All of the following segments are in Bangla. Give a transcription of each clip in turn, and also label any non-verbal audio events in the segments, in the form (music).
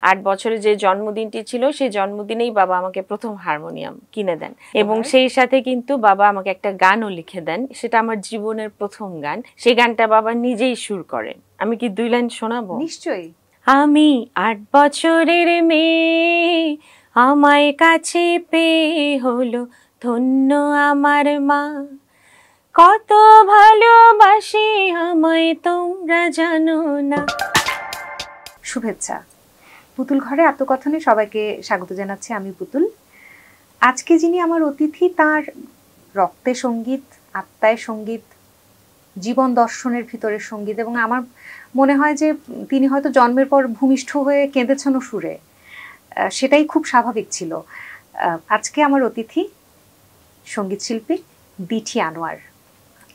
আট বছরে যে জন্মদিনটি ছিল সেই জন্মদিনেই বাবা আমাকে প্রথম হারমোনিয়াম কিনে দেন। এবং সেই সাথে কিন্তু বাবা আমাকে একটা গানও লিখে দেন। সেটা আমার জীবনের প্রথম গান। সেই গানটা বাবা নিজেই সুর করেন আমি কি দুই লাইন শোনাবো? নিশ্চয়ই। আমি আট বছরের মেয়ে আমায় কাছে পেয়ে হলো ধন্য আমার মা। কত ভালোবাসি আমায় তোমরা জানো না। শুভেচ্ছা। পুতুল ঘরে আত্মকথনে সবাইকে স্বাগত জানাচ্ছি, আমি পুতুল। আজকে যিনি আমার অতিথি, তার রক্তে সংগীত, আত্মায় সংগীত, জীবন দর্শনের ভিতরে সংগীত এবং আমার মনে হয় যে তিনি হয়তো জন্মের পর ভূমিষ্ঠ হয়ে কেঁদেছেন সুরে সেটাই খুব স্বাভাবিক ছিল। আজকে আমার অতিথি সংগীত শিল্পী দিঠি আনোয়ার।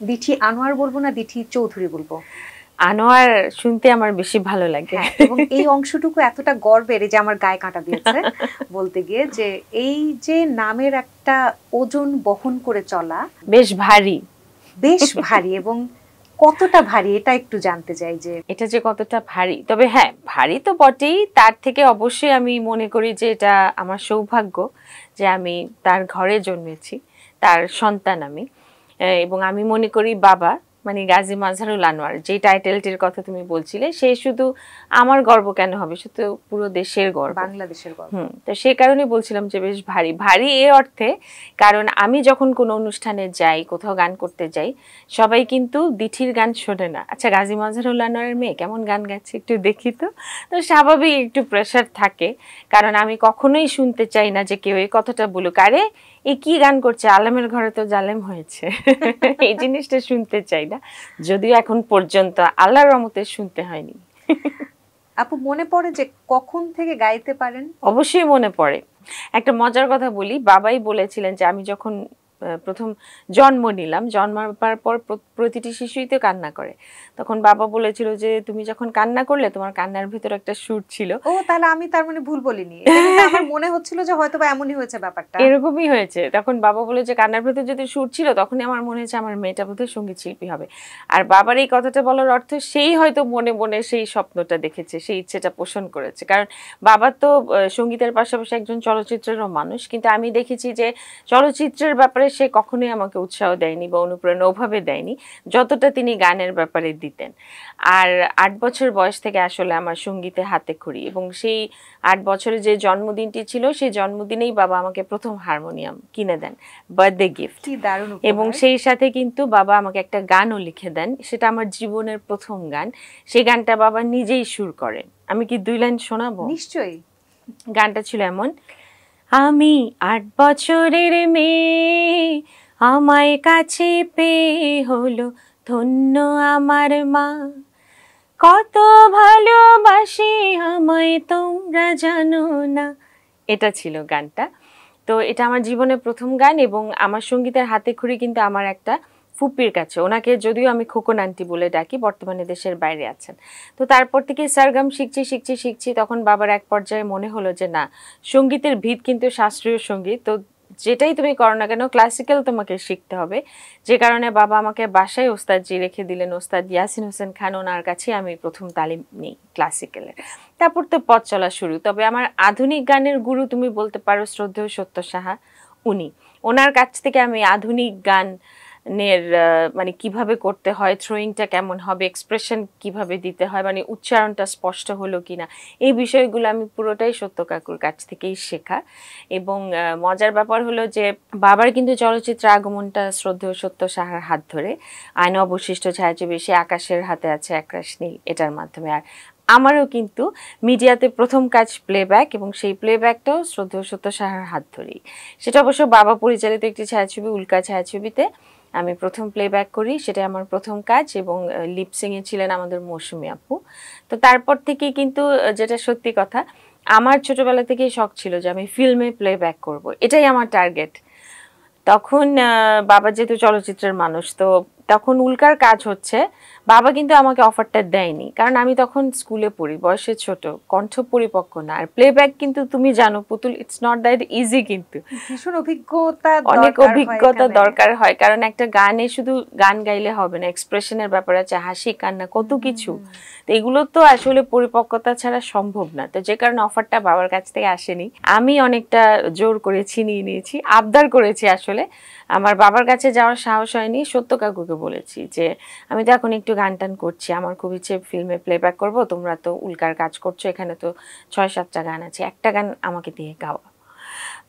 দিঠি আনোয়ার বলব না, দিঠি চৌধুরী বলব? আনোয়ার শুনতে আমার বেশি ভালো লাগে। হ্যাঁ, এবং এই অংশটুকু এতটা গর্বের যে আমার গায়ে কাঁটা দিয়েছে বলতে গিয়ে যে এই যে নামের একটা ওজন বহন করে চলা বেশ ভারী। বেশ ভারী এবং কতটা ভারী এটা একটু জানতে চাই যে এটা যে কতটা ভারী তবে হ্যাঁ ভারী তো বটেই তার থেকে অবশ্যই আমি মনে করি যে এটা আমার সৌভাগ্য যে আমি তার ঘরে জন্মেছি তার সন্তান আমি। এবং আমি মনে করি বাবা মানে গাজী মাজহারুল আনোয়ার যে টাইটেলটির কথা তুমি বলছিলে সে শুধু আমার গর্ব কেন হবে? শুধু পুরো দেশের গর্ব। বাংলাদেশের গল্প হুম তো সেই কারণে বলছিলাম যে বেশ ভারী। ভারী এ অর্থে কারণ আমি যখন কোনো অনুষ্ঠানে যাই কোথাও গান করতে যাই সবাই কিন্তু দিঠির গান শোনে না। আচ্ছা গাজী মাজহারুল আনোয়ারের মেয়ে কেমন গান গাচ্ছে একটু দেখি তো? তো স্বাভাবিক একটু প্রেশার থাকে কারণ আমি কখনোই শুনতে চাই না যে কেউ এই কথাটা বলুক। আরে এ কি গান করছে? আলামের ঘরে তো জালেম হয়েছে। (laughs) এই জিনিসটা শুনতে চাই না। যদিও এখন পর্যন্ত আল্লাহর রহমতে শুনতে হয়নি। আপু মনে পড়ে যে কখন থেকে গাইতে পারেন? অবশ্যই মনে পড়ে। একটা মজার কথা বলি। বাবাই বলেছিলেন যে আমি যখন প্রথম জন্ম নিলাম। জন্মাবার পর প্রতিটি শিশুই তো কান্না করে। তখন বাবা বলেছিল যে তুমি যখন কান্না করলে তোমার কান্নার ভিতর একটা সুর ছিল। ও তাহলে আমি তার মানে ভুল বলিনি। (laughs) আমার মনে হচ্ছিল যে হয়তো বা এমনই হয়েছে ব্যাপারটা। এরকমই হয়েছে। তখন বাবা বলে যে কান্নার ভিতর যদি সুর ছিল তখনই আমার মনে হয়েছে আমার মেয়েটা বোধহয় সংগীত শিল্পী হবে। আর বাবার এই কথাটা বলার অর্থ সেই হয়তো মনে মনে সেই স্বপ্নটা দেখেছে সেই ইচ্ছেটা পোষণ করেছে। কারণ বাবা তো সঙ্গীতের পাশাপাশি একজন চলচ্চিত্রেরও মানুষ। কিন্তু আমি দেখেছি যে চলচ্চিত্রের ব্যাপারে সে কখনোই আমাকে উৎসাহ দেয়নি বা অনুপ্রেরণা ওভাবে দেয়নি যতটা তিনি গানের ব্যাপারে দিতেন। আর আট বছর বয়স থেকে আসলে আমার সঙ্গীতে হাতে খড়ি এবং সেই আট বছরে যে জন্মদিনটি ছিল সেই জন্মদিনেই বাবা আমাকে প্রথম হারমোনিয়াম কিনে দেন বার্থডে গিফট। এবং সেই সাথে কিন্তু বাবা আমাকে একটা গানও লিখে দেন সেটা আমার জীবনের প্রথম গান। সেই গানটা বাবা নিজেই সুর করেন। আমি কি দুই লাইন শোনাবো? নিশ্চয়ই। গানটা ছিল এমন আমি আট বছরের মেয়ে। আমায় কাছে পেয়ে হলো ধন্য আমার মা। কত ভালোবাসি আমায় তোমরা জানো না। এটা ছিল গানটা। তো এটা আমার জীবনের প্রথম গান এবং আমার সঙ্গীতের হাতে খড়ি কিন্তু আমার একটা ফুপির কাছে। ওনাকে যদিও আমি খোকন আন্টি বলে ডাকি, বর্তমানে দেশের বাইরে আছেন। তো তারপর থেকে সারগাম শিখছি শিখছি শিখছি। তখন বাবার এক পর্যায়ে মনে হলো যে, না, সঙ্গীতের ভিত কিন্তু শাস্ত্রীয় সংগীত। তো যেটাই তুমি করো না কেন ক্লাসিক্যাল তোমাকে শিখতে হবে। যে কারণে বাবা আমাকে বাসায় ওস্তাদজি রেখে দিলেন, ওস্তাদ ইয়াসিন হোসেন খান। ওনার কাছে আমি প্রথম তালিম নিই ক্লাসিক্যালের তারপর তো পথ চলা শুরু। তবে আমার আধুনিক গানের গুরু তুমি বলতে পারো শ্রদ্ধেয় সত্য সাহা, উনি। ওনার কাছ থেকে আমি আধুনিক গান নের মানে কীভাবে করতে হয় থ্রোয়িংটা কেমন হবে এক্সপ্রেশন কীভাবে দিতে হয় মানে উচ্চারণটা স্পষ্ট হলো কিনা, এই বিষয়গুলো আমি পুরোটাই সত্য কাকুর কাছ থেকেই শেখা। এবং মজার ব্যাপার হলো যে বাবার কিন্তু চলচ্চিত্র আগমনটা শ্রদ্ধেয় সত্য সাহার হাত ধরে। আইন অবশিষ্ট ছায়াছবি সে আকাশের হাতে আছে একরাশ নীল, এটার মাধ্যমে। আর আমারও কিন্তু মিডিয়াতে প্রথম কাজ প্লেব্যাক এবং সেই প্লেব্যাকটাও শ্রদ্ধেয় সত্য সাহার হাত ধরেই। সেটা অবশ্য বাবা পরিচালিত একটি ছায়াছবি, উল্কা ছায়াছবিতে। আমি প্রথম প্লেব্যাক করি সেটা আমার প্রথম কাজ এবং লিপসিংয়ে ছিলেন আমাদের মৌসুমি আপু। তো তারপর থেকে কিন্তু যেটা সত্যি কথা, আমার ছোটবেলা থেকেই শখ ছিল যে আমি ফিল্মে প্লেব্যাক করব। এটাই আমার টার্গেট তখন বাবা যেহেতু চলচ্চিত্রের মানুষ, তো তখন উল্কার কাজ হচ্ছে বাবা কিন্তু আমাকে অফারটা দেয়নি। কারণ আমি তখন স্কুলে পড়ি বয়সে ছোট কণ্ঠ পরিপক্ক না। আর প্লেব্যাক কিন্তু তুমি জানো পুতুল ইটস নট দ্যাট ইজি কিন্তু। ভীষণ অভিজ্ঞতা অনেক অভিজ্ঞতা দরকার হয় কারণ একটা গানে শুধু গান গাইলে হবে না এক্সপ্রেশনের ব্যাপার আছে হাসি কান্না কত কিছু। তো এগুলো তো আসলে পরিপক্কতা ছাড়া সম্ভব না। তো যে কারণে অফারটা বাবার কাছ থেকে আসেনি। আমি অনেকটা জোর করেছি নিয়ে নিয়েছি আবদার করেছি আসলে। আমার বাবার কাছে যাওয়ার সাহস হয়নি সত্য কাকুকে বলেছি যে আমি তো এখন একটু গান টান করছি। আমার খুব ইচ্ছে ফিল্মে প্লেব্যাক করব। তোমরা তো উল্কার কাজ করছ, এখানে তো ছয় সাতটা গান আছে। একটা গান আমাকে দিয়ে গাওয়া।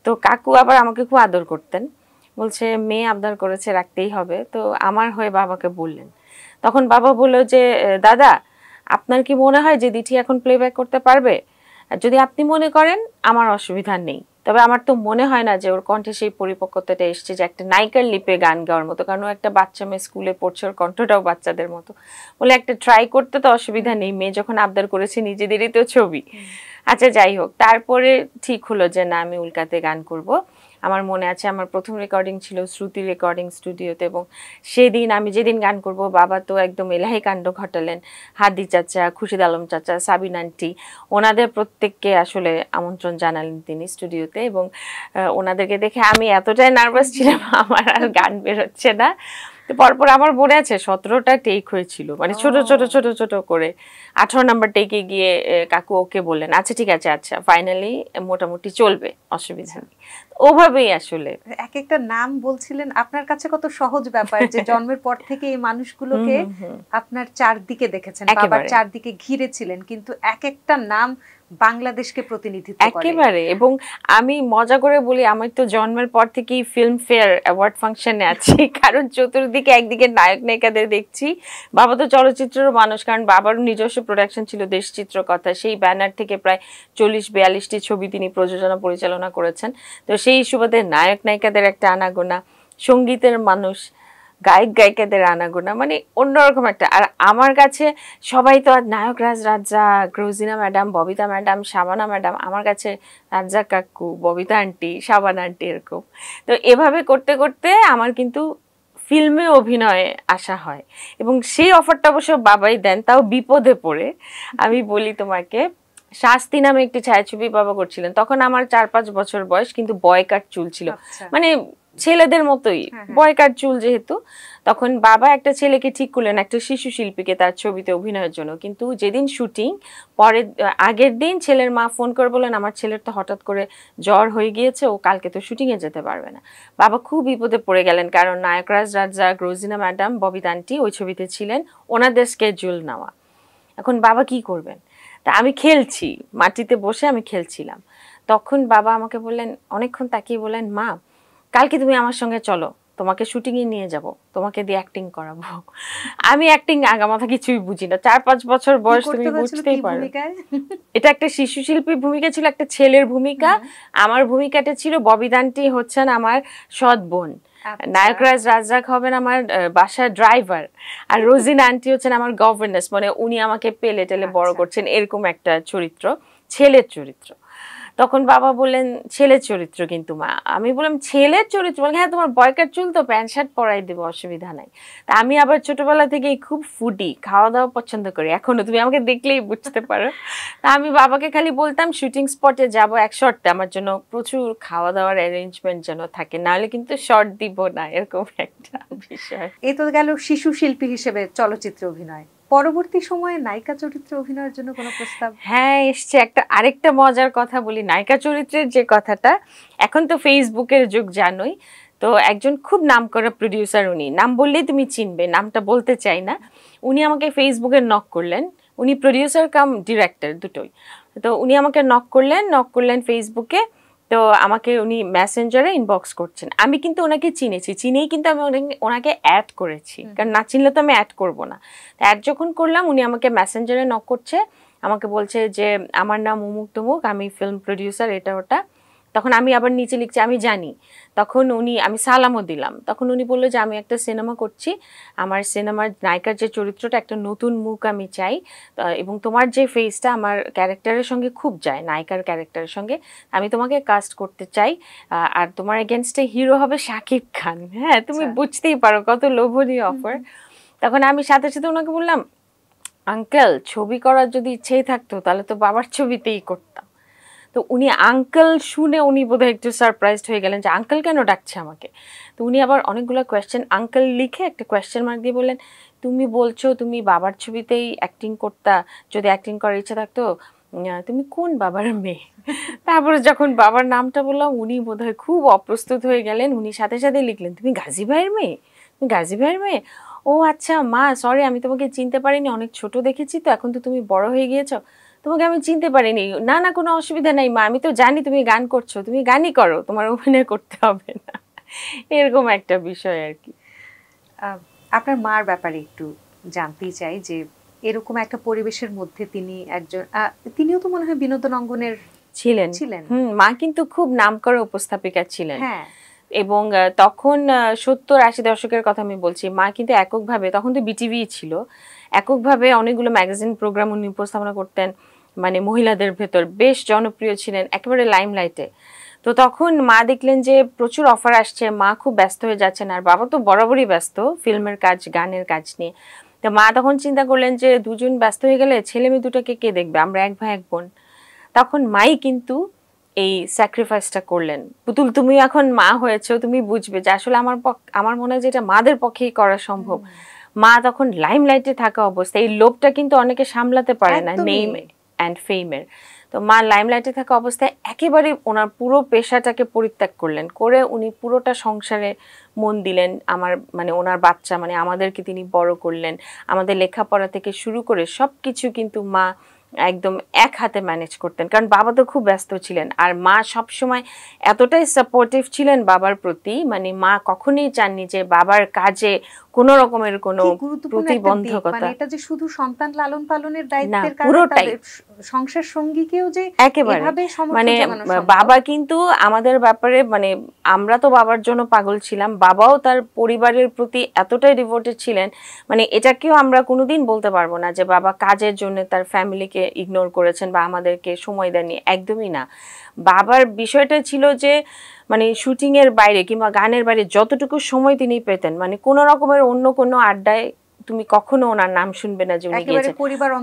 তো কাকু আবার আমাকে খুব আদর করতেন। বলছে, মেয়ে আবদার করেছে, রাখতেই হবে। তো আমার হয়ে বাবাকে বললেন। তখন বাবা বলল যে দাদা, আপনার কি মনে হয় যে দিঠি এখন প্লেব্যাক করতে পারবে? যদি আপনি মনে করেন, আমার অসুবিধা নেই। তবে আমার তো মনে হয় না যে ওর কণ্ঠে সেই পরিপক্কতাটা এসছে যে একটা নায়িকার লিপে গান গাওয়ার মতো কারণ ও একটা বাচ্চা মেয়ে স্কুলে পড়ছে ওর কণ্ঠটাও বাচ্চাদের মতো। বলে একটা ট্রাই করতে তো অসুবিধা নেই মেয়ে যখন আবদার করেছে নিজেদেরই তো ছবি। আচ্ছা যাই হোক তারপরে ঠিক হলো যে না আমি উল্কাতে গান করব। আমার মনে আছে আমার প্রথম রেকর্ডিং ছিল শ্রুতি রেকর্ডিং স্টুডিওতে এবং সেদিন আমি যেদিন গান করব বাবা তো একদম এলাহি কাণ্ড ঘটালেন। হাদি চাচা খুশিদ আলম চাচা সাবিন আন্টি ওনাদের প্রত্যেককে আসলে আমন্ত্রণ জানালেন তিনি স্টুডিওতে এবং ওনাদেরকে দেখে আমি এতটাই নার্ভাস ছিলাম (laughs) আমার আর গান বেরোচ্ছে না। তো পরপর আমার মনে আছে সতেরোটা টেক হয়েছিল মানে ছোট ছোট। ছোট ছোট করে আঠারো নাম্বার টেকে গিয়ে কাকু ওকে বললেন আচ্ছা ঠিক আছে আচ্ছা ফাইনালি মোটামুটি চলবে অসুবিধা নেই। ওভাবেই আসলে। এক একটা নাম বলছিলেন আপনার কাছে কত সহজ ব্যাপার যে (laughs) জন্মের পর থেকে এই মানুষগুলোকে। আপনার চারদিকে দেখেছেন বাবার চারদিকে ঘিরে ছিলেন কিন্তু এক একটা নাম বাংলাদেশকে প্রতিনিধিত্ব করে। একেবারে এবং আমি মজা করে বলি আমি তো জন্মের পর থেকেই ফিল্ম ফেয়ার অ্যাওয়ার্ড ফাংশনে আছি (laughs) কারণ চতুর্দিকে একদিকে নায়ক নায়িকাদের দেখছি বাবা তো চলচ্চিত্রের মানুষ কারণ বাবারও নিজস্ব প্রোডাকশন ছিল দেশচিত্র কথা সেই ব্যানার থেকে প্রায় চল্লিশ বিয়াল্লিশটি ছবি তিনি প্রযোজনা পরিচালনা করেছেন। তো সেই সুবাদে নায়ক নায়িকাদের একটা আনাগোনা, সঙ্গীতের মানুষ, গায়ক গায়িকাদের আনাগোনা মানে অন্যরকম একটা। আর আমার কাছে সবাই তো আর নায়ক Raj Razzak Rozina madam, Babita madam, Shabana madam, আমার কাছে রাজা কাকু, ববিতা আন্টি, শাবানা আন্টি এরকম। তো এভাবে করতে করতে আমার কিন্তু ফিল্মে অভিনয়ে আসা হয়। এবং সেই অফারটা অবশ্য বাবাই দেন, তাও বিপদে পড়ে। আমি বলি তোমাকে শাস্তি নামে একটি ছায়াছবি বাবা করছিলেন। তখন আমার চার পাঁচ বছর বয়স কিন্তু বয়কাট চুল ছিল। আচ্ছা। মানে ছেলেদের মতোই হ্যাঁ, হ্যাঁ। বয়কার চুল যেহেতু। তখন বাবা একটা ছেলেকে ঠিক করলেন একটা শিশু শিল্পীকে তার ছবিতে অভিনয়ের জন্য। কিন্তু যেদিন শুটিং পরের আগের দিন ছেলের মা ফোন করে বললেন আমার ছেলের তো হঠাৎ করে জ্বর হয়ে গিয়েছে ও কালকে তো শুটিংয়ে যেতে পারবে না। বাবা খুব বিপদে পড়ে গেলেন কারণ নায়করাজ রাজ্জাক রোজিনা ম্যাডাম ববিতা আন্টি ওই ছবিতে ছিলেন ওনাদের স্কেজুল নেওয়া। এখন বাবা কি করবেন? তা আমি খেলছি মাটিতে বসে আমি খেলছিলাম। তখন বাবা আমাকে বললেন অনেকক্ষণ তাকিয়ে বললেন মা কালকে তুমি আমার সঙ্গে চলো তোমাকে শুটিংয়ে নিয়ে যাব তোমাকে দিয়ে অ্যাক্টিং করাবো। আমি অ্যাক্টিং আগামাথা কিছুই বুঝি না চার পাঁচ বছর বয়স তুমি বুঝতেই পারো। এটা একটা শিশু শিল্পীর ভূমিকা ছিল একটা ছেলের ভূমিকা। আমার ভূমিকাটা ছিল ববিদানটি হচ্ছেন আমার সৎ বোন। আচ্ছা। নায়করাজ রাজরাগ হবেন আমার বাসার ড্রাইভার আর রোজিন আন্টি হচ্ছেন আমার গভর্নেন্স মানে উনি আমাকে পেলে টেলে বড় আচ্ছা। করছেন এরকম একটা চরিত্র ছেলের চরিত্র তখন বাবা বললেন, ছেলের চরিত্র কিন্তু মা। আমি বললাম, ছেলের চরিত্র? বলে হ্যাঁ তোমার বয়কার চুল তো, প্যান্ট, শার্ট পরাই দেবো, অসুবিধা নাই। তা আমি আবার ছোটবেলা থেকেই খুব ফুডি খাওয়া দাওয়া পছন্দ করি, এখনও তুমি আমাকে দেখলেই বুঝতে পারো। তা আমি বাবাকে খালি বলতাম, শুটিং স্পটে যাব এক শর্তে, আমার জন্য প্রচুর খাওয়া দাওয়ার অ্যারেঞ্জমেন্ট যেন থাকে, নাহলে কিন্তু শর্ট দিব না, এরকম একটা বিষয়। এই তো গেল শিশু শিল্পী হিসেবে চলচ্চিত্র অভিনয়। পরবর্তী সময়ে নায়িকা চরিত্রে অভিনয়ের জন্য কোনো প্রস্তাব? হ্যাঁ এসছে। একটা, আরেকটা মজার কথা বলি। নায়িকা চরিত্রের যে কথাটা, এখন তো ফেসবুকের যুগ, জানোই। তো একজন খুব নাম করা প্রডিউসার উনি। নাম বললেই তুমি চিনবে, নামটা বলতে চাই না। উনি আমাকে ফেসবুকে নক করলেন। উনি প্রডিউসার কাম ডিরেক্টর দুটোই। তো উনি আমাকে নক করলেন নক করলেন ফেসবুকে। তো আমাকে উনি মেসেঞ্জারে ইনবক্স করছেন। আমি কিন্তু ওনাকে চিনেছি। চিনেই কিন্তু আমি ওনাকে- অ্যাড করেছি। কারণ না চিনলে তো আমি অ্যাড করব না। অ্যাড যখন করলাম উনি আমাকে মেসেঞ্জারে নক করছে। আমাকে বলছে যে আমার নাম উমুক তমুক আমি ফিল্ম প্রডিউসার এটা ওটা। তখন আমি আবার নিচে লিখছি আমি জানি। তখন উনি আমি সালামও দিলাম। তখন উনি বলল যে আমি একটা সিনেমা করছি। আমার সিনেমার নায়িকার যে চরিত্রটা একটা নতুন মুখ আমি চাই। এবং তোমার যে ফেসটা আমার ক্যারেক্টারের সঙ্গে খুব যায় নায়িকার ক্যারেক্টারের সঙ্গে। আমি তোমাকে কাস্ট করতে চাই। আর তোমার এগেনস্টে হিরো হবে শাকিব খান। হ্যাঁ তুমি আচ্ছা। বুঝতেই পারো কত লোভনীয় অফার তখন আমি সাথে সাথে ওনাকে বললাম আঙ্কেল ছবি করার যদি ইচ্ছেই থাকতো তাহলে তো বাবার ছবিতেই করতাম। তো উনি আঙ্কেল শুনে উনি বোধহয় একটু সারপ্রাইজড হয়ে গেলেন যে আঙ্কেল কেন ডাকছে আমাকে? তো উনি আবার অনেকগুলো কোয়েশ্চেন আঙ্কেল লিখে একটা কোয়েশ্চেন মার্ক দিয়ে বললেন, তুমি বলছো তুমি বাবার ছবিতেই অ্যাক্টিং করতা, যদি অ্যাক্টিং করার ইচ্ছা থাকতো তুমি কোন বাবার মেয়ে? তারপরে যখন বাবার নামটা বললাম, উনি বোধহয় খুব অপ্রস্তুত হয়ে গেলেন, উনি সাথে সাথে লিখলেন, তুমি গাজী ভাইয়ের মেয়ে? তুমি গাজী ভাইয়ের মেয়ে? ও আচ্ছা মা সরি আমি তোমাকে চিনতে পারিনি, অনেক ছোট দেখেছি তো, এখন তো তুমি বড় হয়ে গিয়েছো। তোমাকে আমি চিনতে পারিনি। না না কোনো অসুবিধা নাই মা। আমি তো জানি তুমি গান করছ তুমি গানই করো তোমার অভিনয় করতে হবে না। এরকম একটা বিষয় আর কি। আপনার মার ব্যাপারে একটু জানতেই চাই যে এরকম একটা পরিবেশের মধ্যে তিনি একজন তিনিও তো মনে হয় বিনোদন অঙ্গনের ছিলেন। ছিলেন। হুম মা কিন্তু খুব নামকরা উপস্থাপিকা ছিলেন। হ্যাঁ। এবং তখন সত্তর আশি দশকের কথা আমি বলছি মা কিন্তু এককভাবে তখন তো বিটিভি ছিল এককভাবে অনেকগুলো ম্যাগাজিন প্রোগ্রাম উনি উপস্থাপনা করতেন। মানে মহিলাদের ভেতর বেশ জনপ্রিয় ছিলেন একেবারে লাইমলাইটে তো তখন মা দেখলেন যে প্রচুর অফার আসছে মা খুব ব্যস্ত হয়ে যাচ্ছেন আর বাবা তো বরাবরই ব্যস্ত ফিল্মের কাজ গানের কাজ নিয়ে। তো মা তখন চিন্তা করলেন যে দুজন ব্যস্ত হয়ে গেলে ছেলে মেয়ে দুটোকে কে দেখবে আমরা এক ভাই এক বোন। তখন মাই কিন্তু এই স্যাক্রিফাইসটা করলেন। পুতুল তুমি এখন মা হয়েছো তুমি বুঝবে যে আসলে আমার আমার মনে হয় যে এটা মাদের পক্ষেই করা সম্ভব। মা তখন লাইমলাইটে থাকা অবস্থা এই লোভটা কিন্তু অনেকে সামলাতে পারে না একদমই। অ্যান্ড ফেমের তো মা লাইমলাইটে থাকা অবস্থায় একেবারে ওনার পুরো পেশাটাকে পরিত্যাগ করলেন। করে উনি পুরোটা সংসারে মন দিলেন। আমার মানে ওনার বাচ্চা মানে আমাদেরকে তিনি বড় করলেন। আমাদের লেখাপড়া থেকে শুরু করে সব কিছু কিন্তু মা একদম এক হাতে ম্যানেজ করতেন। কারণ বাবা তো খুব ব্যস্ত ছিলেন। আর মা সবসময় এতটাই সাপোর্টিভ ছিলেন বাবার প্রতি। মানে মা কখনোই চাননি যে বাবার কাজে কোনো রকমের কোনো প্রতিবন্ধকতা। মানে এটা যে শুধু সন্তান লালন পালনের দায়িত্বের কারণে সংসার সঙ্গীকেও যে একেবারে। মানে বাবা কিন্তু আমাদের ব্যাপারে মানে আমরা তো বাবার জন্য পাগল ছিলাম বাবাও তার পরিবারের প্রতি এতটাই ডিভোটেড ছিলেন মানে এটাকেও আমরা কোনোদিন বলতে পারব না যে বাবা কাজের জন্য তার ফ্যামিলিকে ইগনোর করেছেন বা আমাদেরকে সময় দেননি একদমই না। বাবার বিষয়টা ছিল যে মানে শুটিংয়ের এর বাইরে কিংবা গানের বাইরে যতটুকু সময় তিনি পেতেন মানে কোনো রকমের অন্য কোনো আড্ডায় তুমি কখনো ওনার নাম শুনবে না যে উনি গিয়েছেন।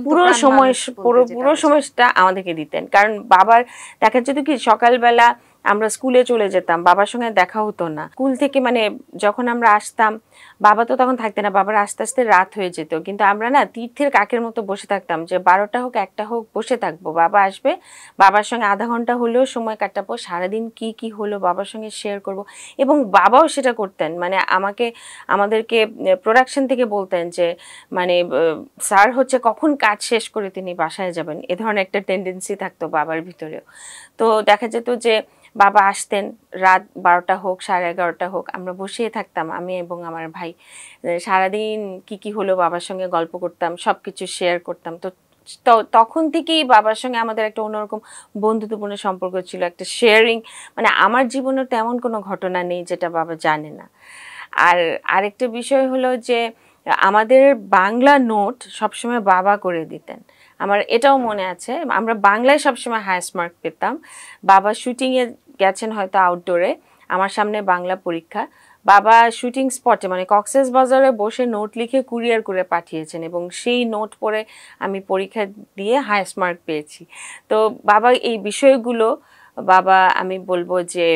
পুরো সময় পুরো পুরো সময়টা আমাদেরকে দিতেন। কারণ বাবার দেখা যেত কি সকালবেলা আমরা স্কুলে চলে যেতাম বাবার সঙ্গে দেখা হতো না। স্কুল থেকে মানে যখন আমরা আসতাম বাবা তো তখন থাকতেন না, বাবার আস্তে আস্তে রাত হয়ে যেত। কিন্তু আমরা না তীর্থের কাকের মতো বসে থাকতাম যে বারোটা হোক, একটা হোক, বসে থাকব। বাবা আসবে, বাবার সঙ্গে আধা ঘণ্টা হলেও সময় কাটাবো, সারাদিন কি কি হলো বাবার সঙ্গে শেয়ার করব। এবং বাবাও সেটা করতেন মানে আমাকে, আমাদেরকে প্রোডাকশন থেকে বলতেন যে মানে স্যার হচ্ছে কখন কাজ শেষ করে তিনি বাসায় যাবেন? এ ধরনের একটা টেন্ডেন্সি থাকতো বাবার ভিতরেও। তো দেখা যেত যে বাবা আসতেন, রাত বারোটা হোক, সাড়ে এগারোটা হোক, আমরা বসেই থাকতাম, আমি এবং আমার ভাই। সারাদিন কি কি হলো বাবার সঙ্গে গল্প করতাম সব কিছু শেয়ার করতাম। তো তো- তখন থেকেই বাবার সঙ্গে আমাদের একটা অন্যরকম বন্ধুত্বপূর্ণ সম্পর্ক ছিল, একটা শেয়ারিং মানে আমার জীবনে তেমন কোনো ঘটনা নেই যেটা বাবা জানে না। আর আরেকটা বিষয় হলো যে, আমাদের বাংলা নোট সবসময় বাবা করে দিতেন। আমার এটাও মনে আছে, আমরা বাংলায় সবসময় হায়েস্ট মার্ক পেতাম। বাবা শুটিংয়ে গেছেন হয়তো আউটডোরে আমার সামনে বাংলা পরীক্ষা। বাবা শুটিং স্পটে মানে কক্সেস বাজারে বসে নোট লিখে কুরিয়ার করে পাঠিয়েছেন এবং সেই নোট পরে আমি পরীক্ষা দিয়ে হায়েস্ট মার্ক পেয়েছি। তো বাবা, এই বিষয়গুলো বাবা, আমি বলব যে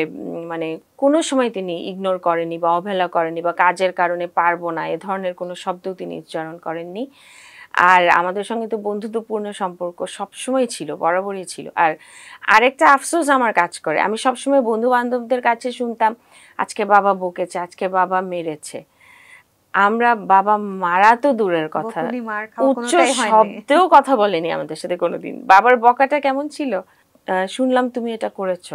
মানে কোনো সময় তিনি ইগনোর করেনি বা অবহেলা করেনি বা কাজের কারণে পারব না, এ ধরনের কোনো শব্দও তিনি উচ্চারণ করেননি। আর আমাদের সঙ্গে তো বন্ধুত্বপূর্ণ সম্পর্ক সবসময় ছিল বরাবরই ছিল। আর আরেকটা আফসোস আমার কাজ করে। আমি সবসময় বন্ধু বান্ধবদের কাছে শুনতাম আজকে বাবা বকেছে আজকে বাবা মেরেছে। আমরা বাবা মারা তো দূরের কথা। উচ্চ শব্দেও কথা বলেনি আমাদের সাথে কোনোদিন। বাবার বকাটা কেমন ছিল? শুনলাম তুমি এটা করেছ।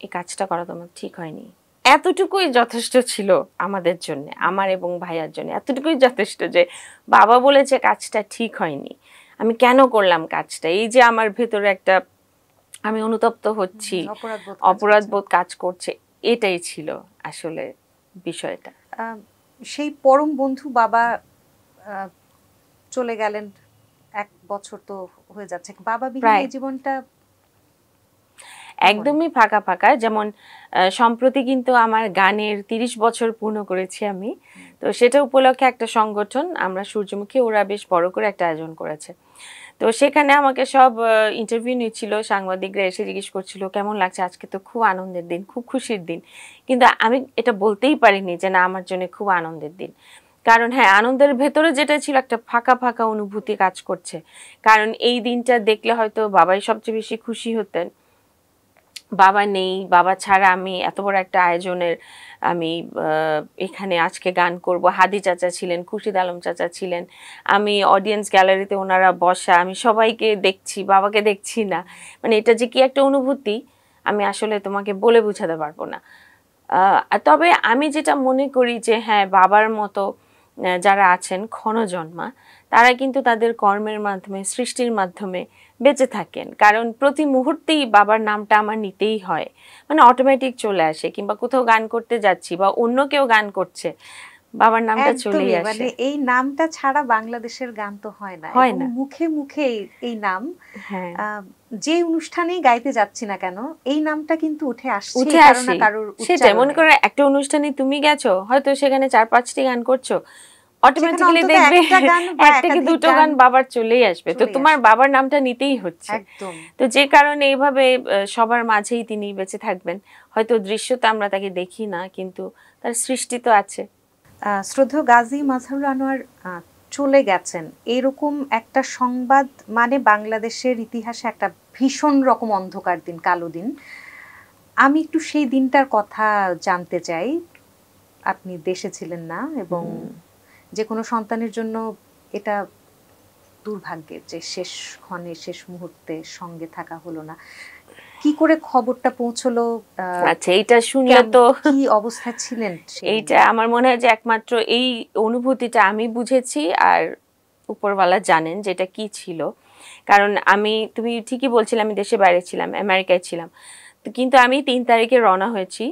এই কাজটা করা তোমার ঠিক হয়নি। এতটুকুই যথেষ্ট ছিল আমাদের জন্য আমার এবং ভাইয়ার জন্য। এতটুকুই যথেষ্ট যে বাবা বলেছে কাজটা ঠিক হয়নি। আমি কেন করলাম কাজটা? এই যে আমার ভেতরে একটা আমি অনুতপ্ত হচ্ছি অপরাধ বোধ কাজ করছে। এটাই ছিল আসলে বিষয়টা। সেই পরম বন্ধু বাবা আহ, চলে গেলেন এক বছর তো হয়ে যাচ্ছে। বাবা বিহীন এই জীবনটা একদমই ফাঁকা ফাঁকা। যেমন সম্প্রতি কিন্তু আমার গানের তিরিশ বছর পূর্ণ করেছি আমি। তো সেটা উপলক্ষে একটা সংগঠন আমরা সূর্যমুখী ওরা বেশ বড় করে একটা আয়োজন করেছে। তো সেখানে আমাকে সব ইন্টারভিউ নিচ্ছিল সাংবাদিকরা এসে জিজ্ঞেস করছিল কেমন লাগছে? আজকে তো খুব আনন্দের দিন খুব খুশির দিন। কিন্তু আমি এটা বলতেই পারিনি যে না আমার জন্য খুব আনন্দের দিন। কারণ হ্যাঁ আনন্দের ভেতরে যেটা ছিল একটা ফাঁকা ফাঁকা অনুভূতি কাজ করছে। কারণ এই দিনটা দেখলে হয়তো বাবাই সবচেয়ে বেশি খুশি হতেন। বাবা নেই, বাবা ছাড়া আমি এত বড় একটা আয়োজনের আমি এখানে আজকে গান করব। হাদি চাচা ছিলেন খুশিদ আলম চাচা ছিলেন। আমি অডিয়েন্স গ্যালারিতে ওনারা বসা, আমি সবাইকে দেখছি, বাবাকে দেখছি না। মানে এটা যে কি একটা অনুভূতি, আমি আসলে তোমাকে বলে বোঝাতে পারব না। তবে আমি যেটা মনে করি যে হ্যাঁ বাবার মতো যারা আছেন, ক্ষণজন্মা তারা কিন্তু তাদের কর্মের মাধ্যমে সৃষ্টির মাধ্যমে বেঁচে থাকেন। কারণ প্রতি মুহূর্তেই বাবার নামটা আমার নিতেই হয়। মানে অটোমেটিক চলে আসে কিংবা কোথাও গান করতে যাচ্ছি বা অন্য কেউ গান করছে বাবার নামটা একদমই, আসে। মানে এই নামটা ছাড়া বাংলাদেশের গান তো হয় না। হয় না। মুখে মুখে এই- নাম হ্যাঁ। যে অনুষ্ঠানেই গাইতে যাচ্ছি না কেন এই নামটা কিন্তু উঠে আসছে উঠে আসে। কারোর সেটাই মনে। করো একটা অনুষ্ঠানে তুমি গেছো হয়তো সেখানে চার পাঁচটি গান করছ অটোমেটিক্যালি দেখবে একটা একাধিক দুটো গান বাবার চলেই আসবে। তো তোমার বাবার নামটা নিতেই হচ্ছে। তো যে কারণে এইভাবে সবার মাঝেই তিনি বেঁচে থাকবেন। হয়তো দৃশ্যতে আমরা তাকে দেখি না কিন্তু তার সৃষ্টি তো আছে। আহ, শ্রদ্ধেয় গাজী মাজহারুল আনোয়ার চলে গেছেন। এরকম একটা সংবাদ মানে বাংলাদেশের ইতিহাসে একটা ভীষণ রকম অন্ধকার দিন কালো দিন। আমি একটু সেই দিনটার কথা জানতে চাই। আপনি দেশে ছিলেন না এবং যে কোনো সন্তানের জন্য এটা দুর্ভাগ্যের যে শেষ ক্ষণে শেষ মুহূর্তে সঙ্গে থাকা হলো না। কি করে খবরটা পৌঁছলো আচ্ছা এটা শুনে তো কি অবস্থা ছিলেন এইটা আমার মনে হয় যে একমাত্র এই অনুভূতিটা আমি বুঝেছি আর উপরওয়ালা জানেন যেটা কি ছিল। কারণ আমি তুমি ঠিকই বলছিলে আমি দেশে বাইরে ছিলাম আমেরিকায় ছিলাম। তো কিন্তু আমি তিন তারিখে রওনা হয়েছি।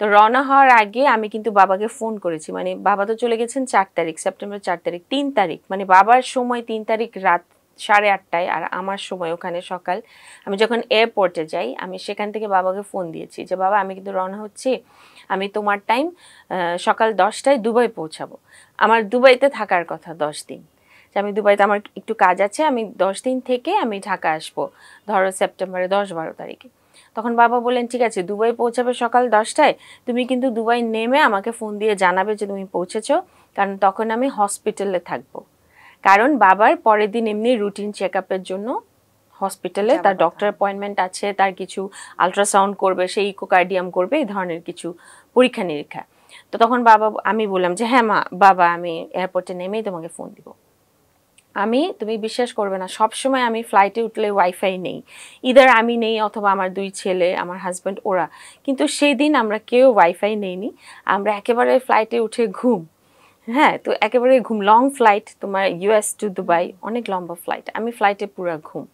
তো রওনা হওয়ার আগে আমি কিন্তু বাবাকে ফোন করেছি। মানে বাবা তো চলে গেছেন চার তারিখ, সেপ্টেম্বর চার তারিখ, তিন তারিখ। মানে বাবার সময় তিন তারিখ রাত সাড়ে আটটায় আর আমার সময় ওখানে সকাল। আমি যখন এয়ারপোর্টে যাই, আমি সেখান থেকে বাবাকে ফোন দিয়েছি যে, বাবা, আমি কিন্তু রওনা হচ্ছি। আমি তোমার টাইম সকাল দশটায় দুবাই পৌঁছাবো। আমার দুবাইতে থাকার কথা দশ দিন। যে আমি দুবাইতে আমার একটু কাজ আছে, আমি দশ দিন থেকে আমি ঢাকা আসব। ধরো সেপ্টেম্বরে দশ বারো তারিখে। তখন বাবা বললেন ঠিক আছে দুবাই পৌঁছাবে সকাল দশটায়। তুমি কিন্তু দুবাই নেমে আমাকে ফোন দিয়ে জানাবে যে তুমি পৌঁছেছো কারণ তখন আমি হসপিটালে থাকব। কারণ বাবার পরের দিন এমনি রুটিন চেক আপের জন্য হসপিটালে তার ডক্টর অ্যাপয়েন্টমেন্ট আছে তার কিছু আলট্রাসাউন্ড করবে সেই ইকোকার্ডিয়াম করবে এই ধরনের কিছু পরীক্ষা নিরীক্ষা তো তখন বাবা আমি বললাম যে হ্যাঁ মা বাবা আমি এয়ারপোর্টে নেমেই তোমাকে ফোন দিব। আমি, তুমি বিশ্বাস করবে না সব সময় আমি ফ্লাইটে উঠলে ওয়াইফাই নেই। ইদার আমি নেই অথবা আমার দুই ছেলে, আমার হাজব্যান্ড ওরা। কিন্তু সেই দিন আমরা কেউ ওয়াইফাই নেইনি। আমরা একেবারে ফ্লাইটে উঠে ঘুম। হ্যাঁ তো একেবারে ঘুম। লং ফ্লাইট তোমার ইউএস টু দুবাই অনেক লম্বা ফ্লাইট আমি ফ্লাইটে পুরো ঘুম।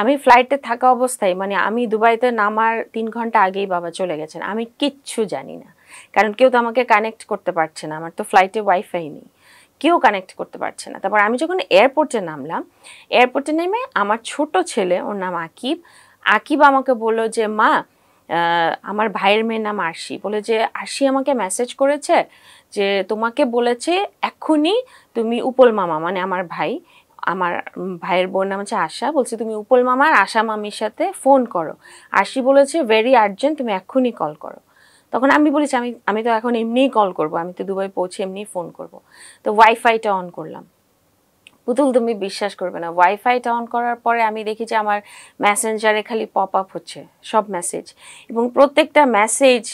আমি ফ্লাইটে থাকা অবস্থায় মানে আমি দুবাইতে নামার তিন ঘণ্টা আগেই বাবা চলে গেছেন। আমি কিচ্ছু জানি না। কারণ কেউ তো আমাকে কানেক্ট করতে পারছে না। আমার তো ফ্লাইটে ওয়াইফাই নেই। কেউ কানেক্ট করতে পারছে না। তারপর আমি যখন এয়ারপোর্টে নামলাম এয়ারপোর্টে নেমে আমার ছোট ছেলে, ওর নাম আকিব আকিব আমাকে বলল যে, মা আমার ভাইয়ের মেয়ের নাম আরশি। বলে যে, আরশি আমাকে মেসেজ করেছে যে, তোমাকে বলেছে এক্ষুনি তুমি উপল মামা মানে আমার ভাই, আমার ভাইয়ের বোন নাম হচ্ছে আশা, বলছে তুমি উপল মামা আর আশা মামির সাথে ফোন করো। আশি বলেছে ভেরি আর্জেন্ট তুমি এক্ষুনি কল করো। তখন আমি বলেছি, আমি আমি তো এখন এমনিই কল করব, আমি তো দুবাই পৌঁছে এমনিই ফোন করব। তো ওয়াইফাইটা অন করলাম। পুতুল, তুমি বিশ্বাস করবে না ওয়াইফাইটা অন করার পরে আমি দেখি যে আমার মেসেঞ্জারে খালি পপ আপ হচ্ছে, সব মেসেজ এবং প্রত্যেকটা মেসেজ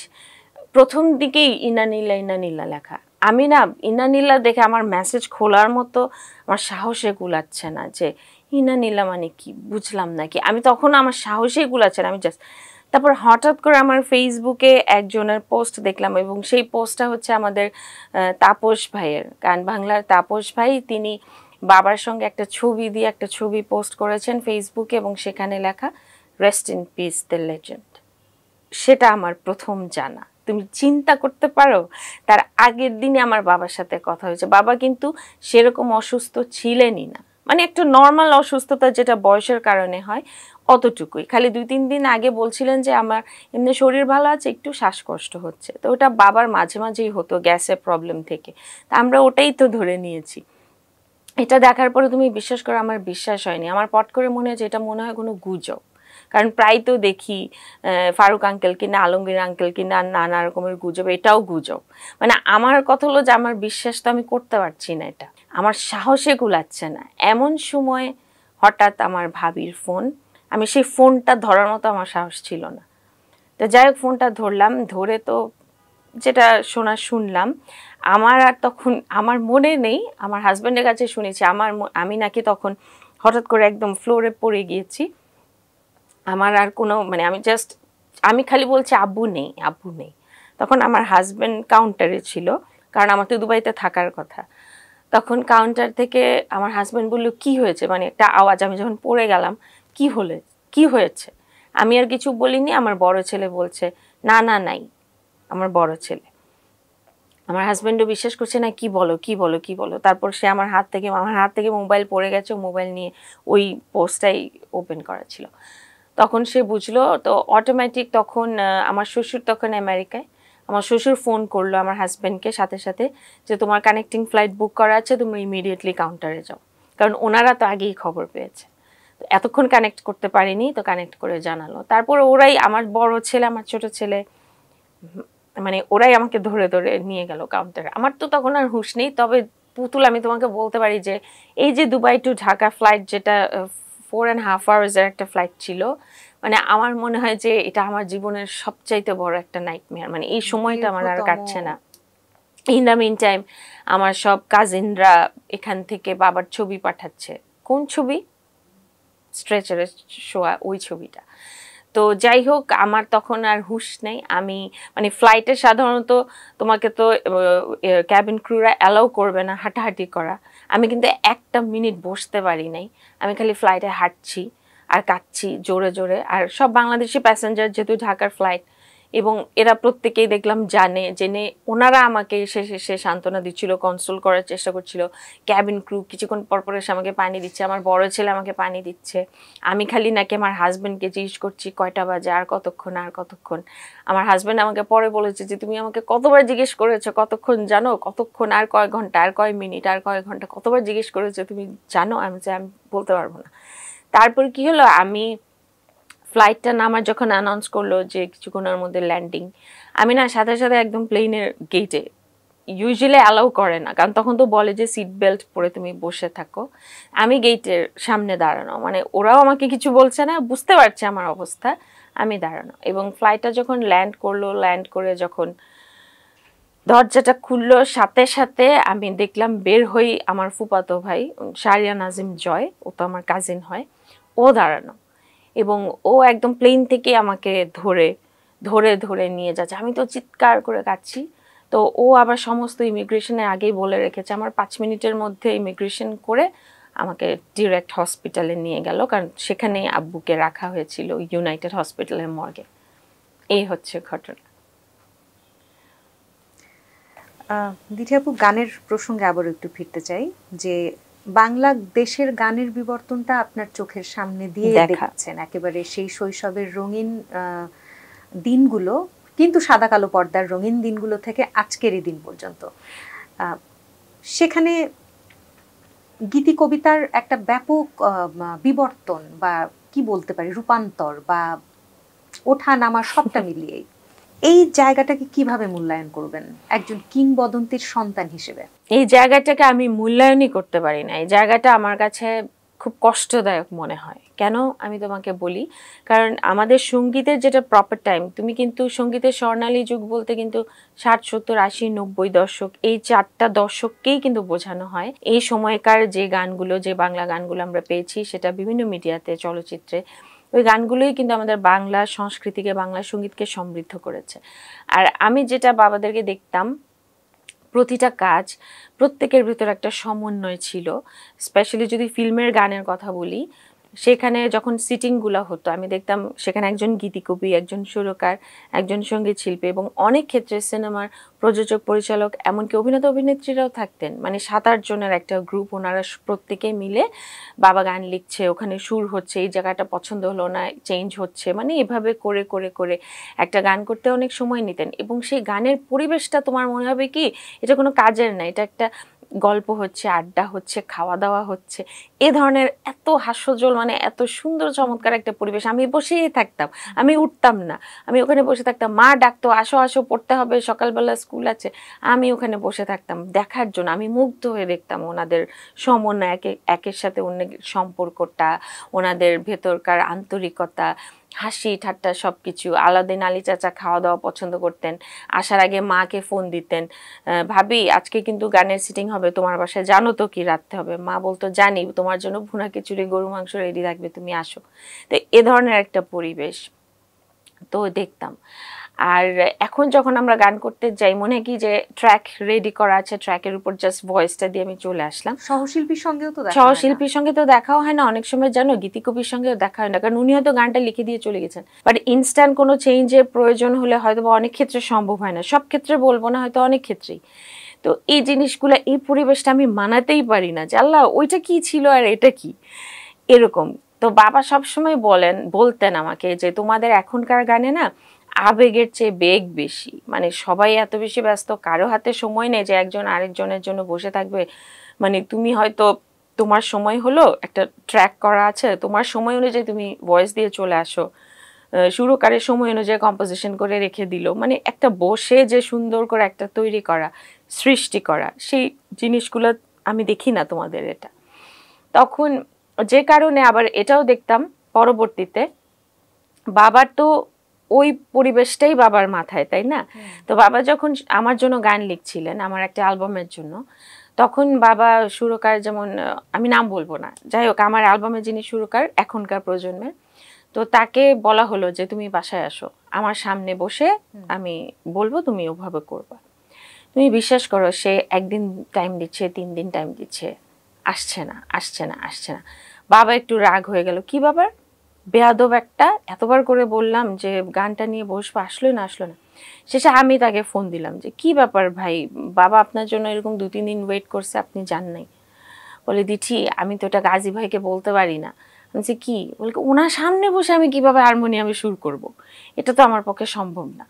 প্রথম দিকেই ইনানিল্লা ইনানিল্লা লেখা। আমি না ইনানিল্লা দেখে আমার মেসেজ খোলার মতো আমার সাহসে গুলাচ্ছে না যে ইনানিল্লা মানে কি? বুঝলাম না কি? আমি তখন আমার সাহসেই গুলাচ্ছে না, আমি জাস্ট তারপর হঠাৎ করে আমার ফেসবুকে একজনের পোস্ট দেখলাম এবং সেই পোস্টটা হচ্ছে আমাদের তাপস ভাইয়ের। গান বাংলার তাপস ভাই, তিনি বাবার সঙ্গে একটা ছবি দিয়ে একটা ছবি পোস্ট করেছেন ফেসবুকে এবং সেখানে লেখা rest in peace the legend সেটা আমার প্রথম জানা। তুমি চিন্তা করতে পারো, তার আগের দিনে আমার বাবার সাথে কথা হয়েছে। বাবা কিন্তু সেরকম অসুস্থ ছিলেনই না। মানে একটু নর্মাল অসুস্থতা যেটা বয়সের কারণে হয়, অতটুকুই। খালি দুই, তিন দিন আগে বলছিলেন যে আমার এমনি শরীর ভালো আছে, একটু শ্বাসকষ্ট হচ্ছে। তো ওটা বাবার মাঝে মাঝেই হতো গ্যাসের প্রবলেম থেকে। তা আমরা ওটাই তো ধরে নিয়েছি। এটা দেখার পরে তুমি বিশ্বাস করো, আমার বিশ্বাস হয়নি। আমার পট করে মনে হয় যে এটা মনে হয় কোনো গুজব। কারণ প্রায় তো দেখি ফারুক আঙ্কেল কিনা আলমগীর আঙ্কেল কিনা নানা রকমের গুজব, এটাও গুজব। মানে আমার কথা হলো যে, আমার বিশ্বাস তো আমি করতে পারছি না এটা। আমার সাহসে গুলাচ্ছে না। এমন সময় হঠাৎ আমার ভাবির ফোন আমি সেই ফোনটা ধরার মতো আমার সাহস ছিল না। তো যাই হোক ফোনটা ধরলাম, ধরে তো যেটা শোনা শুনলাম, আমার আর তখন, আমার মনে নেই, আমার হাজব্যান্ডের কাছে শুনেছি, আমার আমি নাকি তখন হঠাৎ করে একদম ফ্লোরে পড়ে গিয়েছি। আমার আর কোনো মানে আমি জাস্ট আমি খালি বলছি, আব্বু নেই আব্বু নেই। তখন আমার হাজব্যান্ড কাউন্টারে ছিল, কারণ আমার তো দুবাইতে থাকার কথা। তখন কাউন্টার থেকে আমার হাজব্যান্ড বলল, কি হয়েছে? মানে একটা আওয়াজ, আমি যখন পড়ে গেলাম, কি হলে, কি হয়েছে? আমি আর কিছু বলিনি, আমার বড় ছেলে বলছে, না না, নাই, আমার বড় ছেলে। আমার হাজব্যান্ডও বিশ্বাস করছে, না, কি বলো কি বলো কি বলো? তারপর সে আমার হাত থেকে, আমার হাত থেকে মোবাইল পড়ে গেছে, মোবাইল নিয়ে ওই পোস্টটাই ওপেন করা ছিল। তখন সে বুঝলো, তো অটোমেটিক তখন আমার শ্বশুর তখন আমেরিকায়। আমার শ্বশুর ফোন করল আমার হাজব্যান্ডকে সাথে সাথে যে, তোমার কানেক্টিং ফ্লাইট বুক করা আছে, তুমি ইমিডিয়েটলি কাউন্টারে যাও। কারণ ওনারা তো আগেই খবর পেয়েছে। এতক্ষণ কানেক্ট করতে পারিনি, তো কানেক্ট করে জানালো। তারপর ওরাই আমার বড় ছেলে, আমার ছোট ছেলে মানে ওরাই আমাকে ধরে ধরে নিয়ে গেল কাউন্টারে আমার তো তখন আর হুশ নেই, তবে পুতুল আমি তোমাকে বলতে পারি যে, এই যে দুবাই টু ঢাকা ফ্লাইট যেটা ফোর অ্যান্ড হাফ আওয়ার্সের একটা ফ্লাইট ছিল। মানে আমার মনে হয় যে এটা আমার জীবনের সবচাইতে বড় একটা নাইটমেয়ার মানে এই সময়টা আমার আর কাটছে না। ইন দ্য মিন টাইম আমার সব কাজিনরা এখান থেকে বাবার ছবি পাঠাচ্ছে। কোন ছবি? স্ট্রেচারে শোয়া ওই ছবিটা। তো যাই হোক আমার তখন আর হুশ নেই। আমি মানে ফ্লাইটে সাধারণত তোমাকে তো ক্যাবিন ক্রুরা অ্যালাউ করবে না হাঁটাহাঁটি করা। আমি কিন্তু একটা মিনিট বসতে পারি নাই। আমি খালি ফ্লাইটে হাঁটছি আর কাঁদছি জোরে জোরে। আর সব বাংলাদেশি প্যাসেঞ্জার যেহেতু ঢাকার ফ্লাইট এবং এরা প্রত্যেকেই দেখলাম জানে, জেনে ওনারা আমাকে এসে শেষে সান্ত্বনা দিচ্ছিল কনসোল করার চেষ্টা করছিল। ক্যাবিন ক্রু কিছুক্ষণ পরপর এসে আমাকে পানি দিচ্ছে, আমার বড় ছেলে আমাকে পানি দিচ্ছে। আমি খালি নাকি আমার হাজব্যান্ডকে জিজ্ঞেস করছি, কয়টা বাজে? আর কতক্ষণ? আর কতক্ষণ? আমার হাজব্যান্ড আমাকে পরে বলেছে যে, তুমি আমাকে কতবার জিজ্ঞেস করেছ? কতক্ষণ জানো? কতক্ষণ? আর কয় ঘণ্টা? আর কয় মিনিট আর কয় ঘণ্টা? কতবার জিজ্ঞেস করেছ? তুমি জানো? আমি যে আমি বলতে পারব না। তারপর কি হলো? আমি ফ্লাইটটা নামার যখন অ্যানাউন্স করল যে কিছুক্ষণের মধ্যে ল্যান্ডিং আমি না সাথে সাথে একদম প্লেনের গেটে ইউজুয়ালি অ্যালাউ করে না। কারণ তখন তো বলে যে সিট বেল্ট পরে তুমি বসে থাকো। আমি গেটের সামনে দাঁড়ানো। মানে ওরাও আমাকে কিছু বলছে না, বুঝতে পারছে আমার অবস্থা, আমি দাঁড়ানো। এবং ফ্লাইটটা যখন ল্যান্ড করল ল্যান্ড করে যখন দরজাটা খুললো, সাথে সাথে আমি দেখলাম বের হই আমার ফুপাতো ভাই, শারিয়া নাজিম জয়, ও তো আমার কাজিন হয়, ও দাঁড়ানো। এবং ও একদম প্লেন থেকে আমাকে ধরে ধরে ধরে নিয়ে যাচ্ছে। আমি তো চিৎকার করে কাচ্ছি তো ও আবার সমস্ত ইমিগ্রেশনের আগেই বলে রেখেছে, আমার পাঁচ মিনিটের মধ্যে ইমিগ্রেশন করে আমাকে ডিরেক্ট হসপিটালে নিয়ে গেল। কারণ সেখানেই আব্বুকে রাখা হয়েছিল ইউনাইটেড হসপিটালের মর্গে। এই হচ্ছে ঘটনা। দিঠি আপু, গানের প্রসঙ্গে আবার একটু ফিরতে চাই যে বাংলা দেশের গানের বিবর্তনটা আপনার চোখের সামনে দিয়ে দেখাচ্ছেন একেবারে সেই শৈশবের রঙিন দিনগুলো কিন্তু সাদা কালো পর্দার রঙিন দিনগুলো থেকে আজকের এই দিন পর্যন্ত। সেখানে গীতি কবিতার একটা ব্যাপক বিবর্তন বা কি বলতে পারি রূপান্তর বা ওঠা নামা সবটা (laughs) মিলিয়েই। এই জায়গাটাকে কীভাবে মূল্যায়ন করবেন? একজন কিংবদন্তির সন্তান হিসেবে। এই জায়গাটাকে আমি মূল্যায়নই করতে পারি না। এই জায়গাটা আমার কাছে খুব কষ্টদায়ক মনে হয়। কেন? আমি তোমাকে বলি, কারণ আমাদের সঙ্গীতের যেটা প্রপার টাইম তুমি কিন্তু সঙ্গীতের স্বর্ণালী যুগ বলতে কিন্তু ষাট, সত্তর, আশি, নব্বই দশক, এই চারটা দশককেই কিন্তু বোঝানো হয়। এই সময়কার যে গানগুলো, যে বাংলা গানগুলো আমরা পেয়েছি, সেটা বিভিন্ন মিডিয়াতে চলচ্চিত্রে ওই গানগুলোই কিন্তু আমাদের বাংলা সংস্কৃতিকে, বাংলা সঙ্গীতকে সমৃদ্ধ করেছে। আর আমি যেটা বাবাদেরকে দেখতাম, প্রতিটা কাজ প্রত্যেকের ভিতর একটা সমন্বয় ছিল। স্পেশালি যদি ফিল্মের গানের কথা বলি সেখানে যখন সিটিংগুলো হতো, আমি দেখতাম সেখানে একজন গীতিকবি, একজন সুরকার, একজন সংগীত শিল্পী এবং অনেক ক্ষেত্রে সিনেমার প্রযোজক, পরিচালক, এমনকি অভিনেতা, অভিনেত্রীরাও থাকতেন। মানে সাত জনের একটা গ্রুপ ওনারা প্রত্যেকে মিলে বাবা গান লিখছে, ওখানে সুর হচ্ছে, এই জায়গাটা পছন্দ হলো না চেঞ্জ হচ্ছে। মানে এভাবে করে করে করে একটা গান করতে অনেক সময় নিতেন এবং সেই গানের পরিবেশটা তোমার মনে হবে কি, এটা কোনো কাজের না, এটা একটা গল্প হচ্ছে, আড্ডা হচ্ছে খাওয়া দাওয়া হচ্ছে। এ ধরনের এত হাস্যজল মানে এত সুন্দর চমৎকার একটা পরিবেশ। আমি বসেই থাকতাম, আমি উঠতাম না। আমি ওখানে বসে থাকতাম, মা ডাকতো, আসো আসো, পড়তে হবে, সকালবেলা স্কুল আছে। আমি ওখানে বসে থাকতাম দেখার জন্য। আমি মুগ্ধ হয়ে দেখতাম ওনাদের সমন্বয়, একে, একের সাথে অন্যের সম্পর্কটা, ওনাদের ভেতরকার আন্তরিকতা হাসি, ঠাট্টা সব কিছু আলাদিন আলী চাচা খাওয়া দাওয়া পছন্দ করতেন। আসার আগে মাকে ফোন দিতেন। ভাবি, আজকে কিন্তু গানের সিটিং হবে, তোমার বাসায় জানো তো কি রাখতে হবে? মা বলতো, জানি, তোমার জন্য ভুনা খিচুড়ি গরু মাংস রেডি থাকবে তুমি আসো। তো এ ধরনের একটা পরিবেশ। তো দেখতাম। আর এখন যখন আমরা গান করতে যাই মনে কি যে ট্র্যাক রেডি করা আছে ট্র্যাকের উপর জাস্ট ভয়েসটা দিয়ে আমি চলে আসলাম। সহশিল্পীর সঙ্গেও তো সহশিল্পীর সঙ্গে তো দেখাও হয় না অনেক সময় জানো গীতিকবির সঙ্গেও দেখা হয় না কারণ উনি হয়তো গানটা লিখে দিয়ে চলে গেছেন। বাট ইনস্ট্যান্ট কোনো চেঞ্জের প্রয়োজন হলে হয়তো বা অনেক ক্ষেত্রে সম্ভব হয় না। সব ক্ষেত্রে বলব না হয়তো অনেক ক্ষেত্রেই। তো এই জিনিসগুলো এই পরিবেশটা আমি মানাতেই পারি না যে আল্লাহ ওইটা কি ছিল আর এটা কি? এরকম। তো বাবা সবসময় বলেন বলতেন আমাকে যে তোমাদের এখনকার গানে না আবেগের চেয়ে বেগ বেশি। মানে সবাই এত বেশি ব্যস্ত, কারও হাতে সময় নেই যে একজন আরেকজনের জন্য বসে থাকবে। মানে তুমি হয়তো, তোমার সময় হলো একটা ট্র্যাক করা আছে, তোমার সময় অনুযায়ী তুমি ভয়েস দিয়ে চলে আসো। সুরকারের সময় অনুযায়ী কম্পোজিশন করে রেখে দিল। মানে একটা বসে যে সুন্দর করে একটা তৈরি করা, সৃষ্টি করা, সেই জিনিসগুলো আমি দেখি না তোমাদের এটা। তখন যে কারণে আবার এটাও দেখতাম পরবর্তীতে, বাবার তো ওই পরিবেশটাই বাবার মাথায় তাই না? তো বাবা যখন আমার জন্য গান লিখছিলেন আমার একটা অ্যালবামের জন্য তখন বাবা সুরকার যেমন আমি নাম বলব না যাই হোক আমার অ্যালবামের যিনি সুরকার এখনকার প্রজন্মের তো তাকে বলা হলো যে তুমি বাসায় আসো আমার সামনে বসে আমি বলব তুমি ওভাবে করবা। তুমি বিশ্বাস করো সে একদিন টাইম দিচ্ছে তিন দিন টাইম দিচ্ছে আসছে না আসছে না আসছে না। বাবা একটু রাগ হয়ে গেল কি বাবার? বেয়াদব একটা এতবার করে বললাম যে গানটা নিয়ে বসবো আসলো না আসলো না। শেষে আমি তাকে ফোন দিলাম যে কি ব্যাপার ভাই? বাবা আপনার জন্য এরকম দু তিন দিন ওয়েট করছে আপনি যান নাই। বলে দিঠি আমি তো এটা গাজী ভাইকে বলতে পারি না। বলছি কি? বলে ওনার সামনে বসে আমি কীভাবে হারমোনিয়ামে সুর করব। এটা তো আমার পক্ষে সম্ভব না।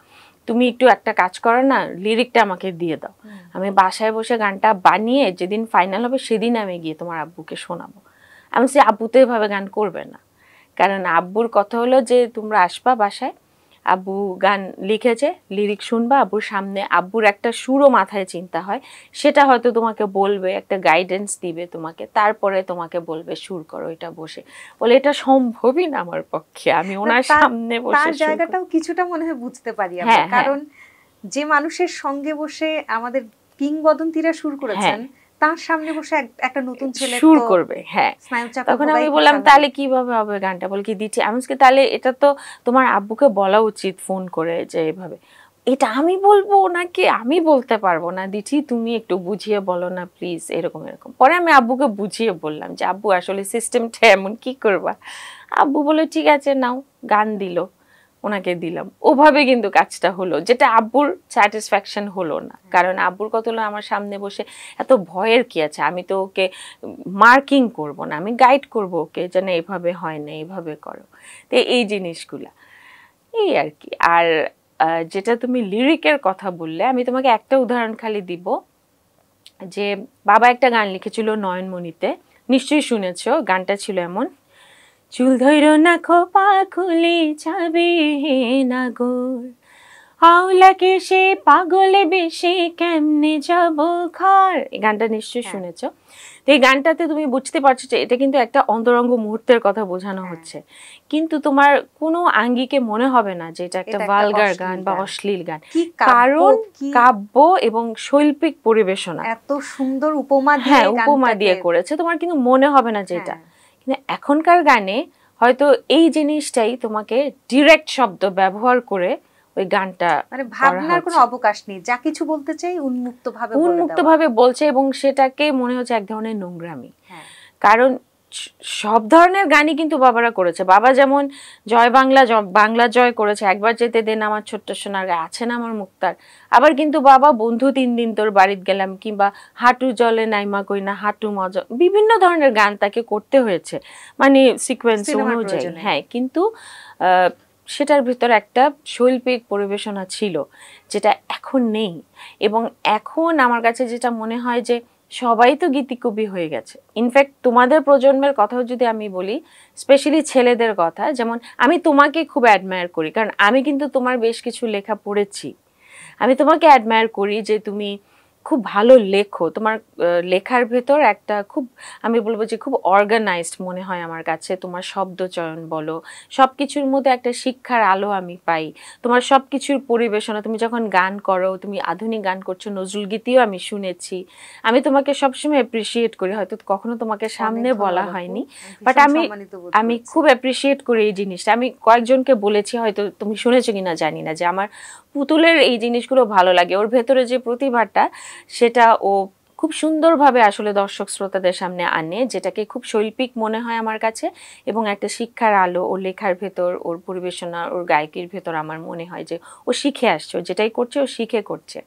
তুমি একটু একটা কাজ করো না লিরিকটা আমাকে দিয়ে দাও। আমি বাসায় বসে গানটা বানিয়ে যেদিন ফাইনাল হবে সেদিন আমি গিয়ে তোমার আব্বুকে শোনাবো। আমি সে আব্বু তো এভাবে গান করবে না। কারণ আব্বুর কথা হলো যে তোমরা আসবা বাসায় আব্বু গান লিখেছে লিরিক শুনবা আব্বুর সামনে আব্বুর একটা সুরও মাথায় চিন্তা হয় সেটা হয়তো তোমাকে বলবে একটা গাইডেন্স দিবে তোমাকে তারপরে তোমাকে বলবে সুর করো এটা বসে বলে এটা সম্ভবই না আমার পক্ষে আমি ওনার সামনে বসে জায়গাটাও কিছুটা মনে হয় বুঝতে পারি হ্যাঁ, হ্যাঁ কারণ যে মানুষের সঙ্গে বসে আমাদের কিংবদন্তিরা সুর করেছেন হ্যাঁ। তার সামনে বসে একটা নতুন ছেলে সুর করবে হ্যাঁ। তখন আমি বললাম তাহলে কীভাবে হবে গানটা? বল কি দিচ্ছি। আমি তাহলে এটা তো তোমার আব্বুকে বলা উচিত ফোন করে যে এভাবে। এটা আমি বলব নাকি? আমি বলতে পারব না। দিচ্ছি তুমি একটু বুঝিয়ে বলো না প্লিজ এরকম এরকম। পরে আমি আব্বুকে বুঝিয়ে বললাম যে আব্বু আসলে সিস্টেমটা এমন কি করবা? আব্বু বলে ঠিক আছে নাও। গান দিল। ওনাকে দিলাম। ওভাবে কিন্তু কাজটা হলো যেটা আব্বুর স্যাটিসফ্যাকশন হলো না। কারণ আব্বুর কত হলো আমার সামনে বসে এত ভয়ের কি আছে? আমি তো ওকে মার্কিং করব না আমি গাইড করব ওকে যেন এভাবে হয় না এইভাবে করো। তো এই জিনিসগুলা। এই আর কি। আর যেটা তুমি লিরিকের কথা বললে আমি তোমাকে একটা উদাহরণ খালি দিব। যে বাবা একটা গান লিখেছিল নয়নমণিতে। নিশ্চয়ই শুনেছ গানটা ছিল এমন। চুল ধৈর না খোপা খুলে যাবে হে নাগর। আওলাকে সে পাগলে বেশি কেমনে যাব ঘর? এই গানটা নিশ্চয়ই হ্যাঁ। শুনেছ। তো এই গানটাতে তুমি বুঝতে পারছ যে এটা কিন্তু একটা অন্তরঙ্গ মুহূর্তের কথা বোঝানো হ্যাঁ। হচ্ছে। কিন্তু তোমার কোনো আঙ্গিকে মনে হবে না যে এটা একটা ভালগার গান বা অশ্লীল গান। কারণ কাব্য এবং শৈল্পিক পরিবেশনা। এত সুন্দর উপমা হ্যাঁ উপমা দিয়ে করেছে। তোমার কিন্তু মনে হবে না যে এটা হ্যাঁ। কিন্তু এখনকার গানে হয়তো এই জিনিসটাই তোমাকে ডিরেক্ট শব্দ ব্যবহার করে ওই গানটা মানে ভাবনার কোনো অবকাশ নেই। যা কিছু বলতে চাই উন্মুক্তভাবে উন্মুক্তভাবে উন্মুক্ত ভাবে বলছে এবং সেটাকে মনে হচ্ছে এক ধরনের নোংরামি। হ্যাঁ। কারণ সব ধরনের গানই কিন্তু বাবারা করেছে। বাবা যেমন জয় বাংলা বাংলা জয় করেছে একবার যেতে দেন আমার ছোট্ট সোনার গায়ে আছে না আমার মুক্তার। আবার কিন্তু বাবা বন্ধু তিন দিন তোর বাড়িতে গেলাম কিংবা হাঁটু জলে নাইমা কই না হাঁটু মজা বিভিন্ন ধরনের গান তাকে করতে হয়েছে। মানে সিকোয়েন্স অনুযায়ী। হ্যাঁ কিন্তু সেটার ভিতরে একটা শৈল্পিক পরিবেশনা ছিল যেটা এখন নেই। এবং এখন আমার কাছে যেটা মনে হয় যে সবাই তো গীতিকবি হয়ে গেছে। ইনফ্যাক্ট তোমাদের প্রজন্মের কথাও যদি আমি বলি স্পেশালি ছেলেদের কথা, যেমন আমি তোমাকে খুব অ্যাডমায়ার করি, কারণ আমি কিন্তু তোমার বেশ কিছু লেখা পড়েছি। আমি তোমাকে অ্যাডমায়ার করি যে তুমি খুব ভালো লেখো। তোমার লেখার ভেতর একটা খুব আমি বলব যে খুব অর্গানাইজড মনে হয় আমার কাছে। তোমার শব্দ চয়ন বলো সব কিছুর মধ্যে একটা শিক্ষার আলো আমি পাই। তোমার সব কিছুর পরিবেশনা তুমি যখন গান করো তুমি আধুনিক গান করছ নজরুল গীতিও আমি শুনেছি। আমি তোমাকে সবসময় অ্যাপ্রিসিয়েট করি হয়তো কখনো তোমাকে সামনে বলা হয়নি। বাট আমি আমি খুব অ্যাপ্রিসিয়েট করি এই জিনিসটা। আমি কয়েকজনকে বলেছি হয়তো তুমি শুনেছো কিনা জানি না যে আমার পুতুলের এই জিনিসগুলো ভালো লাগে। ওর ভেতরে যে প্রতিভাটা সেটা ও খুব সুন্দরভাবে আসলে দর্শক শ্রোতাদের সামনে আনে, যেটাকে খুব শৈল্পিক মনে হয় আমার কাছে, এবং একটা শিক্ষার আলো ওর লেখার ভেতর, ওর পরিবেশনা, ওর গায়কির ভেতর আমার মনে হয় যে ও শিখে আসছে যেটাই করছে ও শিখে করছে।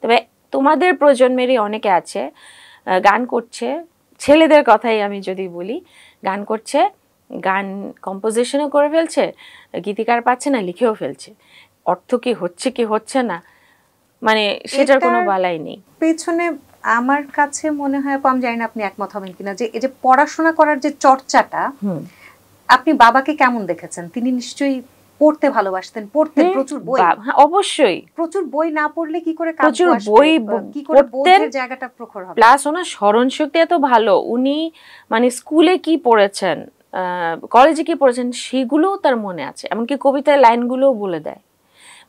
তবে তোমাদের প্রজন্মেরই অনেকে আছে গান করছে, ছেলেদের কথাই আমি যদি বলি, গান করছে, গান কম্পোজিশনও করে ফেলছে, গীতিকার পাচ্ছে না, লিখেও ফেলছে। অর্থ কি হচ্ছে কি হচ্ছে না মানে সেটার কোনো বালাই নেই। পেছনে আমার কাছে মনে হয় আপু, আমি জানি না আপনি একমত হবেন কিনা যে এই যে পড়াশোনা করার যে চর্চাটা আপনি বাবাকে কেমন দেখেছেন? তিনি নিশ্চয়ই পড়তে ভালোবাসতেন পড়তেন প্রচুর বই। হ্যাঁ, অবশ্যই। প্রচুর বই না পড়লে কি করে প্রচুর বই কি করে। বোধের জায়গাটা প্রখর হবে? প্লাস ওনার স্মরণ শক্তি এত ভালো। উনি মানে স্কুলে কি পড়েছেন আহ, কলেজে কি পড়েছেন সেগুলোও তার মনে আছে। এমনকি কবিতার লাইনগুলোও বলে দেয়।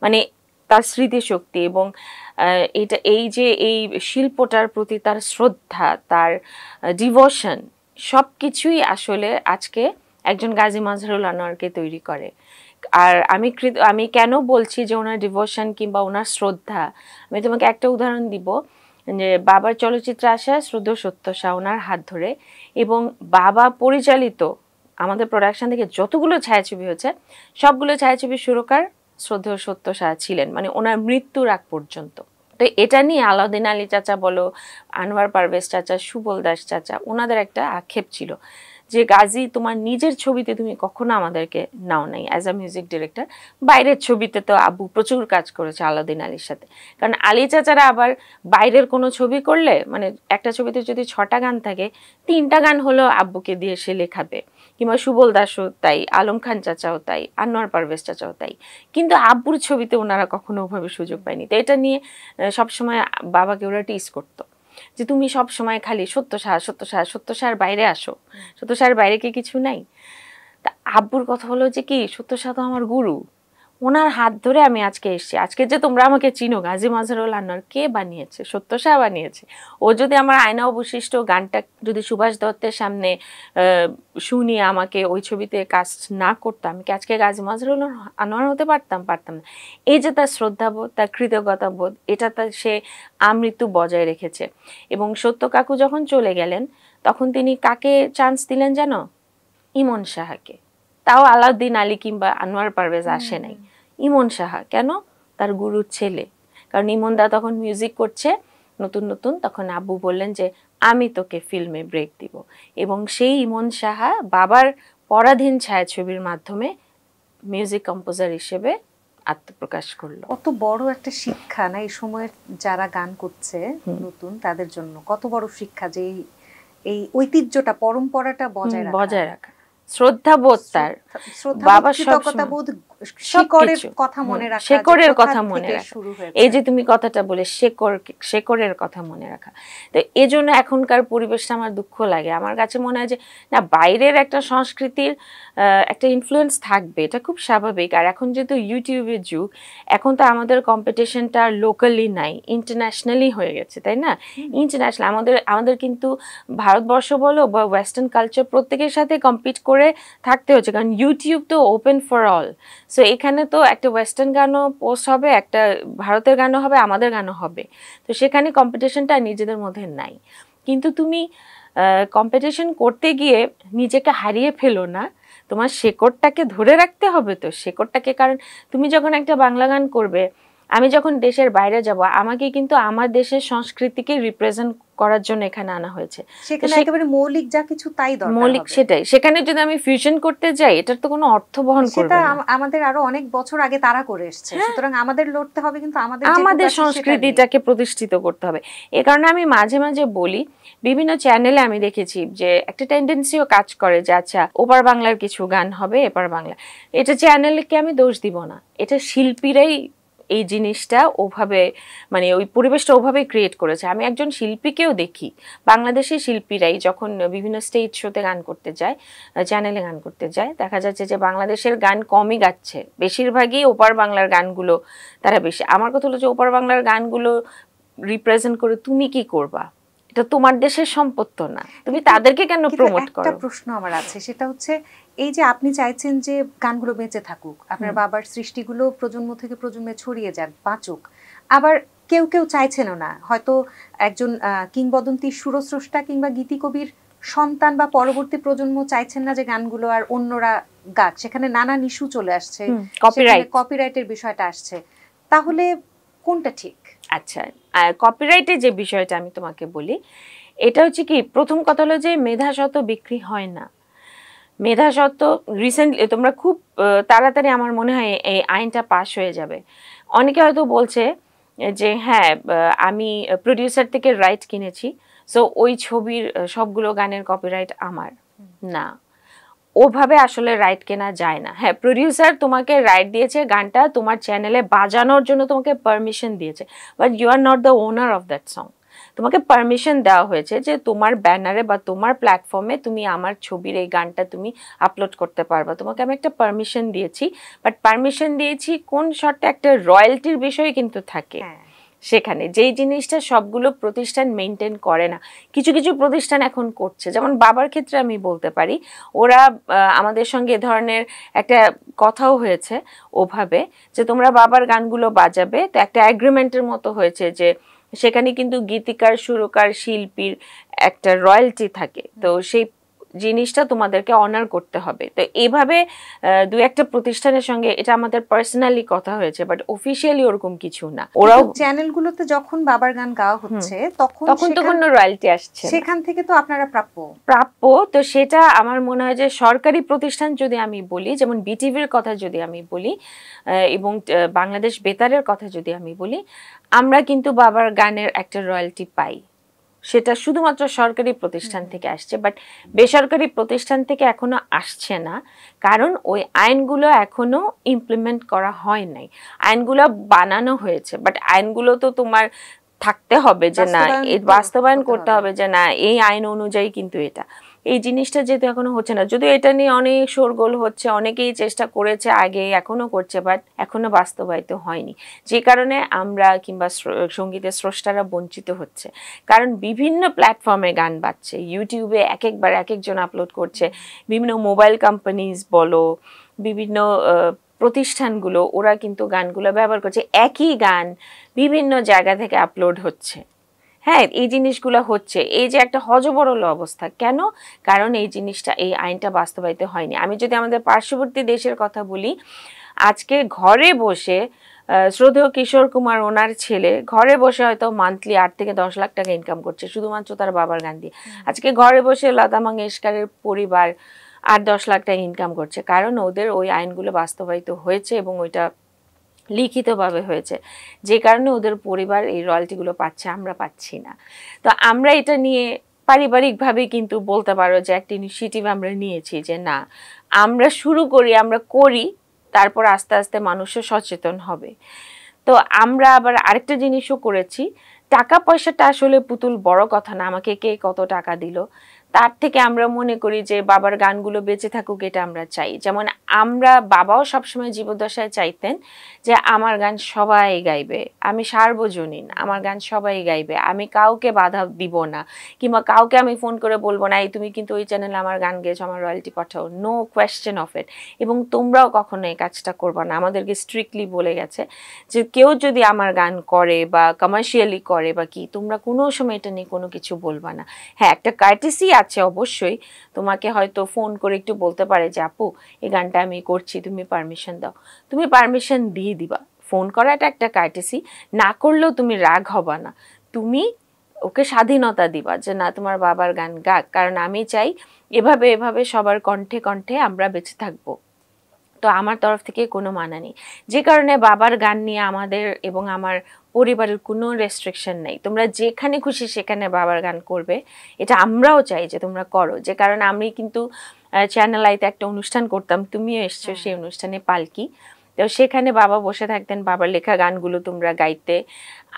মানে তার স্মৃতিশক্তি এবং এটা এই যে এই শিল্পটার প্রতি তার শ্রদ্ধা, তার ডিভোশন সব কিছুই আসলে আজকে একজন গাজী মাজহারুল আনোয়ারকে তৈরি করে। আর আমি আমি কেন বলছি যে ওনার ডিভোশন কিংবা ওনার শ্রদ্ধা? আমি তোমাকে একটা উদাহরণ দিব। যে বাবার চলচ্চিত্রে আসা শ্রদ্ধ সত্য শাহ ওনার হাত ধরে এবং বাবা পরিচালিত আমাদের প্রোডাকশন থেকে যতগুলো ছায়াছবি হয়েছে, সবগুলো ছায়াছবির সুরকার শ্রদ্ধেয় সত্য শাহ ছিলেন মানে ওনার মৃত্যুর আগ পর্যন্ত। তো এটা নিয়ে আলাউদ্দিন আলী চাচা বলো, আনোয়ার পারভেজ চাচা, সুবল দাস চাচা, ওনাদের একটা আক্ষেপ ছিল। যে গাজী, তোমার নিজের ছবিতে তুমি কখনো আমাদেরকে নাও নাই অ্যাজ আ মিউজিক ডিরেক্টর বাইরের ছবিতে তো আব্বু প্রচুর কাজ করেছে আলাউদ্দিন আলীর সাথে। কারণ আলী চাচারা আবার বাইরের কোনো ছবি করলে মানে একটা ছবিতে যদি ছটা গান থাকে, তিনটা গান হলো আব্বুকে দিয়ে সে লেখাবে। কিংবা সুবল দাসও তাই, আলম খান চাচাও তাই, আনোয়ার পারভেজ চাচাও তাই। কিন্তু আব্বুর ছবিতে ওনারা কখনো ওভাবে সুযোগ পায়নি। তো এটা নিয়ে সবসময় বাবাকে ওরা টিস করতো। যে তুমি সব সময় খালি সত্য সার, সত্য সাহা সত্য সাহার বাইরে আসো। সত্য সাহার বাইরে কি কিছু নাই? তা আব্বুর কথা হলো যে কি, সত্য সার তো আমার গুরু। ওনার হাত ধরে আমি আজকে এসেছি। আজকে যে তোমরা আমাকে চিনো গাজী মাজহারুল আনোয়ার কে বানিয়েছে? সত্য সাহা বানিয়েছে। ও যদি আমার আয়না অবশিষ্ট গানটা যদি সুভাষ দত্তের সামনে শুনিয়ে আমাকে ওই ছবিতে কাজ না করতাম আমি কি আজকে গাজী মাজহারুল আনোয়ার হতে পারতাম? পারতাম না। এই যে তার শ্রদ্ধাবোধ তার কৃতজ্ঞতা বোধ এটা তার সে আমৃত্যু বজায় রেখেছে। এবং সত্য কাকু যখন চলে গেলেন তখন তিনি কাকে চান্স দিলেন জানো? ইমন সাহাকে তাও আলাউদ্দিন আলী কিংবা আনোয়ার পারভেজ আসে নাই। ইমন সাহা। কেন? তার গুরুর ছেলে। কারণ ইমনদা তখন মিউজিক করছে নতুন নতুন। তখন আব্বু বললেন যে আমি তোকে ফিল্মে ব্রেক দিব। এবং সেই ইমন সাহা বাবার পরাধীন ছায়াছবির মাধ্যমে মিউজিক কম্পোজার হিসেবে আত্মপ্রকাশ করল। কত বড় একটা শিক্ষা না? এই সময়ের যারা গান করছে নতুন তাদের জন্য কত বড় শিক্ষা যে এই- ঐতিহ্যটা পরম্পরাটা বজায় রাখা। বজায় রাখা। শ্রদ্ধাবোধ তার। শ্রদ্ধা বাবা সবসময়- কৃতজ্ঞতাবোধ শিকড়ের সবকিছু। কথা মনে রাখা শেকড়ের কথা মনে রাখা। এই যে তুমি কথাটা বলে শেকড় শেকড়ের কথা মনে রাখা। তো এজন্য এখনকার পরিবেশটা আমার দুঃখ লাগে। আমার কাছে মনে হয় যে না বাইরের একটা সংস্কৃতির একটা ইনফ্লুয়েন্স থাকবে। এটা খুব স্বাভাবিক। আর এখন যেহেতু ইউটিউবের যুগ এখন তো আমাদের কম্পিটিশনটা লোকালি নাই ইন্টারন্যাশনালি হয়ে গেছে তাই না? ইন্টারন্যাশনাল আমাদের আমাদের কিন্তু ভারতবর্ষ বলো বা ওয়েস্টার্ন কালচার প্রত্যেকের সাথে কম্পিট করে থাকতে হচ্ছে। কারণ ইউটিউব তো ওপেন ফর অল সো এখানে তো একটা ওয়েস্টার্ন গানও পোস্ট হবে, একটা ভারতের গানও হবে, আমাদের গানও হবে। তো সেখানে কম্পিটিশনটা নিজেদের মধ্যে নাই। কিন্তু তুমি কম্পিটিশন করতে গিয়ে নিজেকে হারিয়ে ফেলো না। তোমার শেকড়টাকে ধরে রাখতে হবে তো। শেকড়টাকে কারণ তুমি যখন একটা বাংলা গান করবে, আমি যখন দেশের বাইরে যাব, আমাকে কিন্তু আমার দেশের সংস্কৃতিকে রিপ্রেজেন্ট করার জন্য এখানে আনা হয়েছে। সেখানে একেবারে মৌলিক যা কিছু তাই দরকার মৌলিক সেটাই। সেখানে যদি আমি ফিউশন করতে যাই এটার তো কোনো অর্থ বহন করবে আম- আমাদের আরও অনেক বছর আগে তারা করে এসেছে। সুতরাং আমাদের লড়তে হবে কিন্তু আমাদের আমাদের সেটা। সংস্কৃতিটাকে প্রতিষ্ঠিত করতে হবে। এ কারণে আমি মাঝে মাঝে বলি বিভিন্ন চ্যানেলে আমি দেখেছি যে একটা টেন্ডেন্সিও কাজ করে যে আচ্ছা ওপার বাংলার কিছু গান হবে এপার বাংলা। এটা চ্যানেলকে আমি দোষ দিব না। এটা শিল্পীরাই এই জিনিসটা ওভাবে মানে ওই পরিবেশটা ওভাবে ক্রিয়েট করেছে। আমি একজন শিল্পীকেও দেখি বাংলাদেশের শিল্পীরাই যখন বিভিন্ন স্টেজ শোতে গান করতে যায় চ্যানেলে গান করতে যায় দেখা যাচ্ছে যে বাংলাদেশের গান কমই গাচ্ছে। বেশিরভাগই ওপার বাংলার গানগুলো তারা বেশি আমার কথা হলো যে ওপার বাংলার গানগুলো রিপ্রেজেন্ট করে তুমি কি করবা? এটা তোমার দেশের সম্পদ তো না। তুমি তাদেরকে কেন প্রমোট একটা করো? প্রশ্ন আমার আছে সেটা হচ্ছে এই যে আপনি চাইছেন যে গানগুলো বেঁচে থাকুক আপনার বাবার সৃষ্টিগুলো প্রজন্ম থেকে প্রজন্মে ছড়িয়ে যাক বাঁচুক। আবার কেউ কেউ চাইছেন না। হয়তো একজন কিংবদন্তি সুরস্রষ্টা কিংবা গীতিকবির সন্তান বা পরবর্তী প্রজন্ম চাইছেন না যে গানগুলো আর অন্যরা গাক। সেখানে নানা ইস্যু চলে আসছে। কপিরাইট কপিরাইটের বিষয়টা আসছে। তাহলে কোনটা ঠিক? আচ্ছা কপিরাইটের যে বিষয়টা আমি তোমাকে বলি এটা হচ্ছে কি প্রথম কথা হলো যে মেধাশত বিক্রি হয় না। মেধাশত রিসেন্টলি তোমরা খুব তাড়াতাড়ি আমার মনে হয় এই আইনটা পাশ হয়ে যাবে। অনেকে হয়তো বলছে যে হ্যাঁ আমি প্রডিউসার থেকে রাইট কিনেছি সো ওই ছবির সবগুলো গানের কপিরাইট আমার। না। ওভাবে আসলে রাইট কেনা যায় না। হ্যাঁ প্রডিউসার তোমাকে রাইট দিয়েছে গানটা, তোমার চ্যানেলে বাজানোর জন্য তোমাকে পারমিশন দিয়েছে but you are not the owner of that song তোমাকে পারমিশন দেওয়া হয়েছে যে তোমার ব্যানারে বা তোমার প্ল্যাটফর্মে তুমি আমার ছবির এই গানটা তুমি আপলোড করতে পারবা। তোমাকে আমি একটা পারমিশন দিয়েছি বাট পারমিশন দিয়েছি কোন শর্তে? একটা রয়্যালটির বিষয় কিন্তু থাকে। হ্যাঁ। সেখানে যেই জিনিসটা সবগুলো প্রতিষ্ঠান মেনটেন করে না কিছু কিছু প্রতিষ্ঠান এখন করছে। যেমন বাবার ক্ষেত্রে আমি বলতে পারি ওরা আমাদের সঙ্গে এ ধরনের একটা কথাও হয়েছে ওভাবে যে তোমরা বাবার গানগুলো বাজাবে। তো একটা অ্যাগ্রিমেন্টের মতো হয়েছে যে সেখানে কিন্তু গীতিকার সুরকার শিল্পীর একটা রয়্যালটি থাকে। তো সেই জিনিসটা তোমাদেরকে অনার করতে হবে। তো এইভাবে দু একটা প্রতিষ্ঠানের সঙ্গে এটা আমাদের পার্সোনালি কথা হয়েছে বাট অফিসিয়ালি ওরকম কিছু না। ওরাও চ্যানেলগুলোতে যখন বাবার গান গাওয়া হচ্ছে তখন তখন তো কোনো রয়্যালটি আসছে সেখান থেকে তো আপনারা প্রাপ্য। প্রাপ্য তো সেটা আমার মনে হয় যে সরকারি প্রতিষ্ঠান যদি আমি বলি যেমন বিটিভির কথা যদি আমি বলি এবং বাংলাদেশ বেতারের কথা যদি আমি বলি আমরা কিন্তু বাবার গানের একটা রয়্যালটি পাই। সেটা শুধুমাত্র সরকারি প্রতিষ্ঠান থেকে আসছে বাট বেসরকারি প্রতিষ্ঠান থেকে এখনও আসছে না। কারণ ওই আইনগুলো এখনও ইমপ্লিমেন্ট করা হয় নাই। আইনগুলো বানানো হয়েছে বাট আইনগুলো তো তোমার থাকতে হবে যে না বাস্তবায়ন বাস্তবায়ন করতে। হবে যে না এই আইন অনুযায়ী কিন্তু এটা। এই জিনিসটা যেহেতু এখনও হচ্ছে না, যদিও এটা নিয়ে অনেক শোরগোল হচ্ছে, অনেকেই চেষ্টা করেছে, আগে এখনও করছে বাট এখনও বাস্তবায়িত হয়নি। যে কারণে আমরা কিংবা সঙ্গীতের স্রষ্টারা বঞ্চিত হচ্ছে। কারণ বিভিন্ন প্ল্যাটফর্মে গান বাজছে ইউটিউবে এক একবার এক একজন আপলোড করছে, বিভিন্ন মোবাইল কোম্পানিজ বলো, বিভিন্ন প্রতিষ্ঠানগুলো, ওরা কিন্তু গানগুলো ব্যবহার করছে। একই গান বিভিন্ন জায়গা থেকে আপলোড হচ্ছে। হ্যাঁ এই জিনিসগুলো হচ্ছে। এই যে একটা হজবরল অবস্থা। কেন? কারণ এই জিনিসটা এই আইনটা বাস্তবায়িত হয়নি। আমি যদি আমাদের পার্শ্ববর্তী দেশের কথা বলি আজকে ঘরে বসে শ্রদ্ধেয় কিশোর কুমার ওনার ছেলে ঘরে বসে হয়তো মান্থলি আট থেকে দশ লাখ টাকা ইনকাম করছে শুধুমাত্র তার বাবার গান দিয়ে। আজকে ঘরে বসে লতা মঙ্গেশকরের পরিবার আট দশ লাখ টাকা ইনকাম করছে। কারণ ওদের ওই আইনগুলো বাস্তবায়িত হয়েছে এবং ওইটা লিখিতভাবে হয়েছে। যে কারণে ওদের পরিবার এই রয়্যালটিগুলো পাচ্ছে, আমরা পাচ্ছি না। তো আমরা এটা নিয়ে পারিবারিকভাবে কিন্তু বলতে পারো যে একটা ইনিশিয়েটিভ আমরা নিয়েছি যে না, আমরা শুরু করি, আমরা করি, তারপর আস্তে আস্তে মানুষও সচেতন হবে। তো আমরা আবার আরেকটা জিনিসও করেছি, টাকা পয়সাটা আসলে পুতুল বড় কথা না, আমাকে কে কত টাকা দিল? তার থেকে আমরা মনে করি যে বাবার গানগুলো বেঁচে থাকুক এটা আমরা চাই। যেমন আমরা বাবাও সবসময় জীবদশায় চাইতেন যে আমার গান সবাই গাইবে, আমি সার্বজনীন, আমার গান সবাই গাইবে, আমি কাউকে বাধা দিব না কিংবা কাউকে আমি ফোন করে বলব না, এই তুমি কিন্তু ওই চ্যানেলে আমার গান গেয়েছো, আমার রয়্যালটি পাঠাও। নো কোয়েশ্চেন অফ ইট এবং তোমরাও কখনো এই কাজটা করবা না। আমাদেরকে স্ট্রিক্টলি বলে গেছে যে কেউ যদি আমার গান করে বা কমার্শিয়ালি করে বা কি, তোমরা কোনো সময় এটা নিয়ে কোনো কিছু বলবা না। হ্যাঁ একটা কার্টিসি আছে অবশ্যই। তোমাকে হয়তো ফোন করে একটু বলতে পারে যে, আপু, এই গানটা আমি করছি, তুমি পারমিশন দাও। তুমি পারমিশন দিয়ে দিবা। ফোন করাটা একটা কার্টিসি না করলেও তুমি রাগ হবা না। তুমি ওকে স্বাধীনতা দিবা যে, না, তোমার বাবার গান গাক। কারণ আমি চাই এভাবে এভাবে সবার কণ্ঠে কণ্ঠে আমরা বেঁচে থাকব। তো আমার তরফ থেকে কোনো মানা নেই। যে কারণে বাবার গান নিয়ে আমাদের এবং আমার পরিবারের কোনো রেস্ট্রিকশন নেই। তোমরা যেখানে খুশি সেখানে বাবার গান করবে। এটা আমরাও চাই যে তোমরা করো। যে কারণে আমি কিন্তু চ্যানেল আইতে একটা অনুষ্ঠান করতাম। তুমিও এসছো হ্যাঁ। সেই অনুষ্ঠানে পালকি। তো সেখানে বাবা বসে থাকতেন বাবার লেখা গানগুলো তোমরা গাইতে।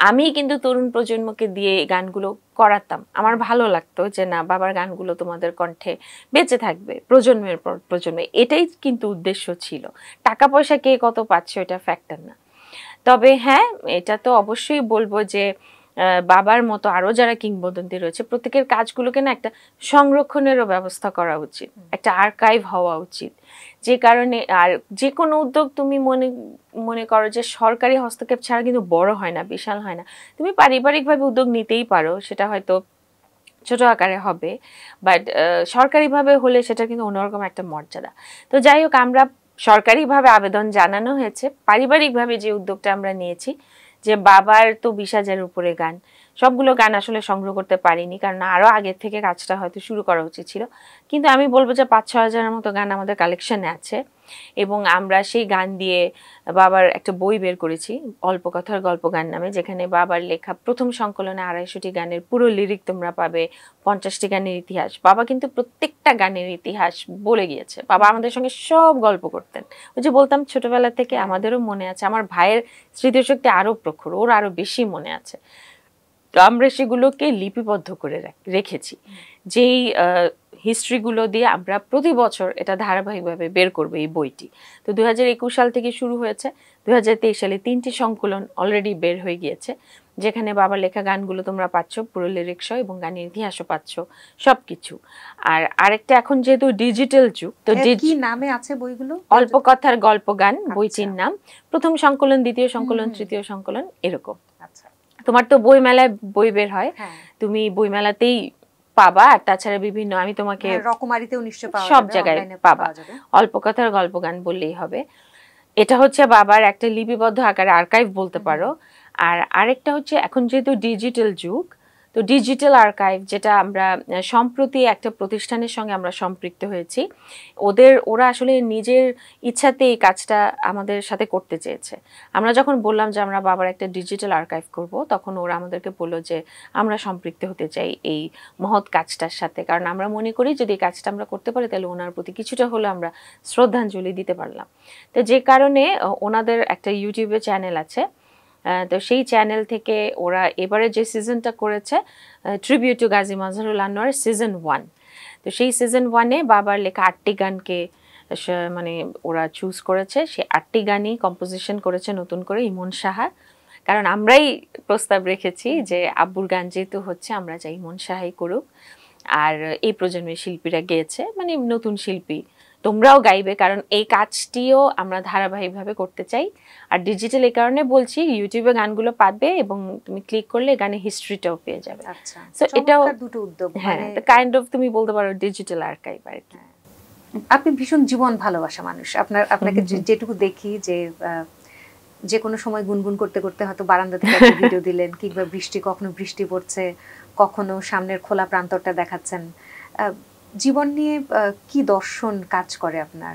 আমি কিন্তু তরুণ প্রজন্মকে দিয়ে এই গানগুলো করাতাম। আমার ভালো লাগতো যে না বাবার গানগুলো তোমাদের কণ্ঠে বেঁচে থাকবে প্রজন্মের পর প্রজন্মে। এটাই কিন্তু উদ্দেশ্য ছিল। টাকা পয়সা কে কত পাচ্ছে ওটা ফ্যাক্টর না। তবে হ্যাঁ এটা তো অবশ্যই বলব যে বাবার মতো আরও যারা কিংবদন্তি রয়েছে প্রত্যেকের কাজগুলোকে না একটা সংরক্ষণেরও ব্যবস্থা করা উচিত একটা আর্কাইভ হওয়া উচিত। যে কারণে আর যে কোনো উদ্যোগ তুমি মনে মনে করো যে সরকারি হস্তক্ষেপ ছাড়া কিন্তু বড় হয় না বিশাল হয় না। তুমি পারিবারিকভাবে উদ্যোগ নিতেই পারো সেটা হয়তো ছোট আকারে হবে বাট সরকারিভাবে হলে সেটা কিন্তু অন্যরকম একটা মর্যাদা। তো যাই হোক আমরা সরকারিভাবে আবেদন জানানো হয়েছে। পারিবারিকভাবে যে উদ্যোগটা আমরা নিয়েছি, যে বাবার তো বিশ হাজারের উপরে গান সবগুলো গান আসলে সংগ্রহ করতে পারিনি, কারণ আরও আগের থেকে কাজটা হয়তো শুরু করা উচিত ছিল। কিন্তু আমি বলব যে পাঁচ ছ হাজারের মতো গান আমাদের কালেকশানে আছে এবং আমরা সেই গান দিয়ে বাবার একটা বই বের করেছি, অল্প কথার গল্প গান নামে, যেখানে বাবার লেখা প্রথম সংকলনে আড়াইশোটি গানের পুরো লিরিক তোমরা পাবে, পঞ্চাশটি গানের ইতিহাস। বাবা কিন্তু প্রত্যেকটা গানের ইতিহাস বলে গিয়েছে। বাবা আমাদের সঙ্গে সব গল্প করতেন। ওই যে বলতাম, ছোটবেলা থেকে আমাদেরও মনে আছে, আমার ভাইয়ের স্মৃতিশক্তি আরও প্রখর, ওর আরও বেশি মনে আছে। তো আমরা সেগুলোকে লিপিবদ্ধ করে রাখ- রেখেছি। যেই হিস্ট্রিগুলো দিয়ে আমরা প্রতি বছর এটা ধারাবাহিকভাবে বের করব এই বইটি। তো দু হাজার একুশ সাল থেকে শুরু হয়েছে। দু হাজার তেইশ সালে তিনটি সংকলন অলরেডি বের হয়ে গিয়েছে যেখানে বাবার লেখা গানগুলো তোমরা পাচ্ছ পুরো লিরিক্স এবং গানের ইতিহাসও পাচ্ছ সবকিছু। আর আরেকটা এখন যেহেতু ডিজিটাল যুগ তো কি নামে আছে বইগুলো? অল্প কথার গল্প গান বইটির আচ্ছা। নাম। প্রথম সংকলন দ্বিতীয় সংকলন তৃতীয় সংকলন এরকম। তোমার তো বই মেলায় বই বের হয়। হ্যাঁ। তুমি বই মেলাতেই পাবা আর তাছাড়া বিভিন্ন আমি তোমাকে হ্যাঁ, রকমারিতেও নিশ্চয় সব জায়গায় পাবা। অল্প কথার গল্প গান বললেই হবে। এটা হচ্ছে বাবার একটা লিপিবদ্ধ আকারে আর্কাইভ বলতে পারো। আর আরেকটা হচ্ছে এখন যেহেতু ডিজিটাল যুগ তো ডিজিটাল আর্কাইভ যেটা আমরা সম্প্রতি একটা প্রতিষ্ঠানের সঙ্গে আমরা সম্পৃক্ত হয়েছি, ওদের, ওরা আসলে নিজের ইচ্ছাতে এই কাজটা আমাদের সাথে করতে চেয়েছে। আমরা যখন বললাম যে আমরা বাবার একটা ডিজিটাল আর্কাইভ করব, তখন ওরা আমাদেরকে বলল যে আমরা সম্পৃক্ত হতে চাই এই মহৎ কাজটার সাথে। কারণ আমরা মনে করি যদি এই কাজটা আমরা করতে পারি, তাহলে ওনার প্রতি কিছুটা হলেও আমরা শ্রদ্ধাঞ্জলি দিতে পারলাম। তো যে কারণে ওনাদের একটা ইউটিউবে চ্যানেল আছে তো সেই চ্যানেল থেকে ওরা এবারে যে সিজনটা করেছে tribute to Gazi Mazharul Anwar season one তো সেই সিজন ওয়ানে বাবার লেখা আটটি গানকে মানে ওরা চুজ করেছে। সে আটটি গানই কম্পোজিশন করেছে নতুন করে ইমন সাহা। কারণ আমরাই প্রস্তাব রেখেছি যে আব্বুর গান যেহেতু হচ্ছে, আমরা চাই ইমন সাহাই করুক। আর এই প্রজন্মের শিল্পীরা গেয়েছে মানে নতুন শিল্পী। তোমরাও গাইবে কারণ এই কাজটিও আমরা ধারাবাহিকভাবে করতে চাই। আর ডিজিটাল এই কারণে বলছি ইউটিউবে গানগুলো পাবে এবং তুমি ক্লিক করলে গানের হিস্ট্রিটাও পেয়ে যাবে। আচ্ছা So, এটাও- দুটো উদ্যোগ হ্যাঁ মানে কাইন্ড অফ তুমি বলতে পারো ডিজিটাল আর্কাইভ আর কি। আপনি ভীষণ জীবন ভালোবাসা মানুষ। আপনার আপনাকে (laughs) যেটুকু দেখি যে যে কোনো সময় গুনগুন করতে করতে হয়তো বারান্দা থেকে ভিডিও দিলেন কিংবা বৃষ্টি কখনো বৃষ্টি পড়ছে কখনো সামনের খোলা প্রান্তরটা দেখাচ্ছেন। জীবন নিয়ে কি দর্শন কাজ করে আপনার?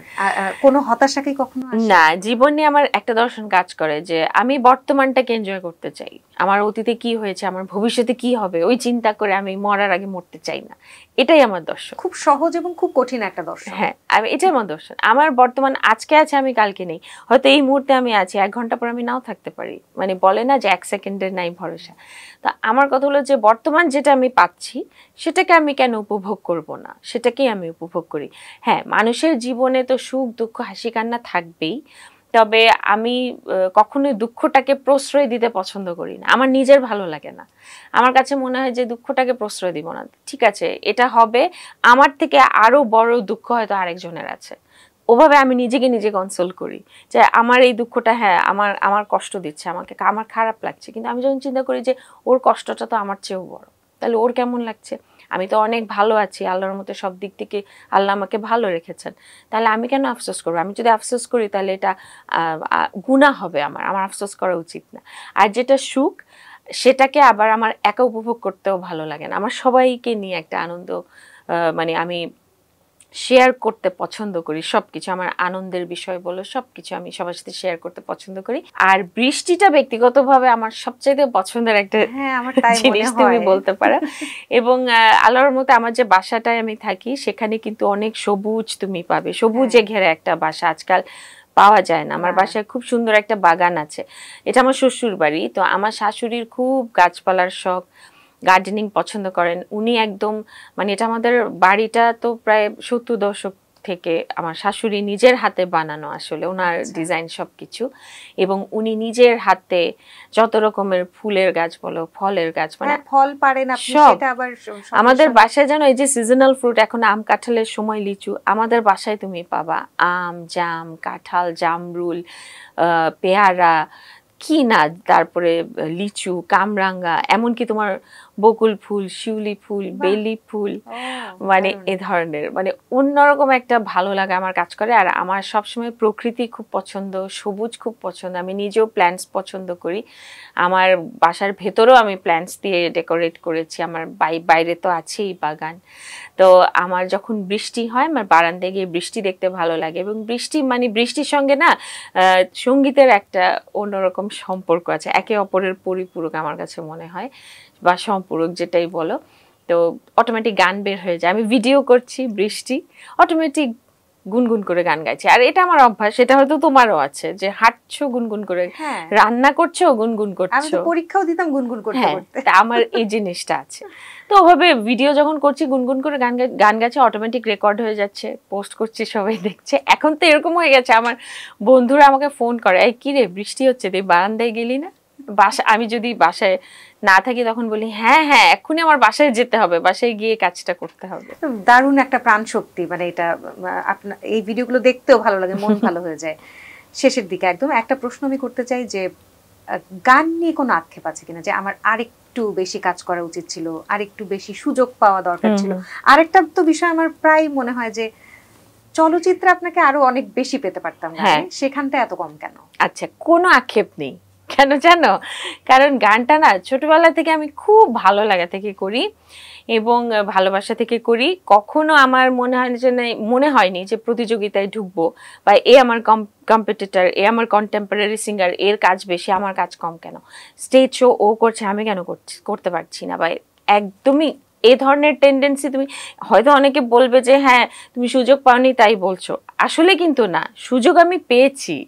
কোনো হতাশাকে কখনো না, জীবন নিয়ে আমার একটা দর্শন কাজ করে যে আমি বর্তমানটাকে এনজয় করতে চাই। আমার অতীতে কি হয়েছে আমার ভবিষ্যতে কি হবে ওই চিন্তা করে আমি মরার আগে মরতে চাই না। এটাই আমার দর্শন। খুব সহজ এবং খুব কঠিন একটা দর্শন। হ্যাঁ আমি এটাই আমার দর্শন। আমার বর্তমান আজকে আছে আমি কালকে নেই। হয়তো এই মুহূর্তে আমি আছি এক ঘণ্টা পর আমি নাও থাকতে পারি। মানে বলে না যে এক সেকেন্ডের নাই ভরসা। তা আমার কথা হলো যে বর্তমান যেটা আমি পাচ্ছি সেটাকে আমি কেন উপভোগ করব না? সেটাকেই আমি উপভোগ করি। হ্যাঁ মানুষের জীবনে তো সুখ দুঃখ হাসি কান্না থাকবেই। তবে আমি কখনোই দুঃখটাকে প্রশ্রয় দিতে পছন্দ করি না। আমার নিজের ভালো লাগে না। আমার কাছে মনে হয় যে দুঃখটাকে প্রশ্রয় দিব না। ঠিক আছে, এটা হবে, আমার থেকে আরও বড় দুঃখ হয়তো আরেকজনের আছে। ওভাবে আমি নিজেকে নিজে কনসোল করি যে আমার এই দুঃখটা হ্যাঁ আমার আমার কষ্ট দিচ্ছে আমাকে, আমার খারাপ লাগছে। কিন্তু আমি যখন চিন্তা করি যে ওর কষ্টটা তো আমার চেয়েও বড়, তাহলে ওর কেমন লাগছে? আমি তো অনেক ভালো আছি, আল্লাহর মতো সব দিক থেকে আল্লাহ আমাকে ভালো রেখেছেন। তাহলে আমি কেন আফসোস করব? আমি যদি আফসোস করি তাহলে এটা গুণা হবে আমার আমার আফসোস করা উচিত না। আর যেটা সুখ, সেটাকে আবার আমার একা উপভোগ করতেও ভালো লাগে না। আমার সবাইকে নিয়ে একটা আনন্দ মানে আমি শেয়ার করতে পছন্দ করি সবকিছু আমার আনন্দের বিষয় বলো সবকিছু আমি সবার সাথে শেয়ার করতে পছন্দ করি। আর বৃষ্টিটা ব্যক্তিগতভাবে আমার সবচাইতে পছন্দের একটা হ্যাঁ জিনিস তুমি বলতে পারো। এবং আল্লাহর মতো আমার যে বাসাটায় আমি থাকি সেখানে কিন্তু অনেক সবুজ তুমি পাবে। সবুজে ঘেরা একটা বাসা আজকাল পাওয়া যায় না। আমার হ্যাঁ। বাসায় খুব সুন্দর একটা বাগান আছে। এটা আমার শ্বশুর বাড়ি তো আমার শাশুড়ির খুব গাছপালার শখ গার্ডেনিং পছন্দ করেন উনি একদম মানে এটা আমাদের বাড়িটা তো প্রায় সত্তর দশক থেকে আমার শাশুড়ি নিজের হাতে বানানো আসলে ওনার আচ্ছা। ডিজাইন সবকিছু এবং উনি নিজের হাতে যত রকমের ফুলের গাছ বলো ফলের গাছ মানে হ্যাঁ, ফল পারেন সব। আমাদের বাসায় জানো এই যে সিজনাল ফ্রুট এখন আম কাঁঠালের সময় লিচু আমাদের বাসায় তুমি পাবা আম জাম কাঁঠাল জামরুল পেয়ারা কি না তারপরে লিচু কামরাঙ্গা এমনকি তোমার বকুল ফুল শিউলি ফুল বেলি ফুল মানে এ ধরনের মানে অন্যরকম একটা ভালো লাগা আমার কাজ করে। আর আমার সবসময় প্রকৃতি খুব পছন্দ সবুজ খুব পছন্দ আমি নিজেও প্ল্যান্টস পছন্দ করি। আমার বাসার ভেতরেও আমি প্ল্যান্টস দিয়ে ডেকোরেট করেছি আমার বাই- বাইরে তো আছেই বাগান। তো আমার যখন বৃষ্টি হয় আমার বারান্দায় গিয়ে বৃষ্টি দেখতে ভালো লাগে এবং বৃষ্টি মানে বৃষ্টির সঙ্গে না সঙ্গীতের একটা অন্যরকম সম্পর্ক আছে একে অপরের পরিপূরক আমার কাছে মনে হয়। বা সম্পূরক যেটাই বলো তো অটোমেটিক গান বের হয়ে যায়। আমি ভিডিও করছি বৃষ্টি অটোমেটিক গুনগুন করে গান গাইছি। আর এটা আমার অভ্যাস এটা হয়তো তোমারও আছে যে হাঁটছো গুনগুন করে হ্যাঁ। রান্না করছ গুনগুন করছ। পরীক্ষাও দিতাম গুনগুন করতে হ্যাঁ করতে। আমার এই জিনিসটা আছে। তো ওভাবে ভিডিও যখন করছি গুনগুন করে গান গান গাছে অটোমেটিক রেকর্ড হয়ে যাচ্ছে পোস্ট করছি সবাই দেখছে। এখন তো এরকম হয়ে গেছে আমার বন্ধুরা আমাকে ফোন করে এই কি রে বৃষ্টি হচ্ছে তুই বারান্দায় গেলি না? বাসা আমি যদি বাসায় না থাকি তখন বলি হ্যাঁ হ্যাঁ এক্ষুনি আমার বাসায় যেতে হবে বাসায় গিয়ে কাজটা করতে হবে। দারুণ একটা প্রাণ শক্তি মানে এটা আপনার এই ভিডিওগুলো দেখতেও ভালো লাগে মন (laughs) ভালো হয়ে যায়। শেষের দিকে একদম একটা প্রশ্ন আমি করতে চাই যে গান নিয়ে কোনো আক্ষেপ আছে কিনা? যে আমার আরেকটু বেশি কাজ করা উচিত ছিল আরেকটু বেশি সুযোগ পাওয়া দরকার ছিল। আরেকটা তো বিষয় আমার প্রায় মনে হয় যে চলচ্চিত্রে আপনাকে আরও অনেক বেশি পেতে পারতাম। হ্যাঁ। সেখানটা এত কম কেন? আচ্ছা কোনো আক্ষেপ নেই। কেন জানো? কারণ গানটা না ছোটবেলা থেকে আমি খুব ভালো লাগা থেকে করি এবং ভালোবাসা থেকে করি। কখনো আমার মনে হয় যে মনে হয়নি যে প্রতিযোগিতায় ঢুকবো বা এ আমার কম্পিটিটর এ আমার কন্টেম্পোরারি সিঙ্গার এর কাজ বেশি, আমার কাজ কম কেন? স্টেজ শো ও করছে, আমি কেন করতে পারছি না? বা একদমই এ ধরনের টেন্ডেন্সি তুমি, হয়তো অনেকে বলবে যে হ্যাঁ তুমি সুযোগ পাওনি, তাই বলছো। আসলে কিন্তু না, সুযোগ আমি পেয়েছি।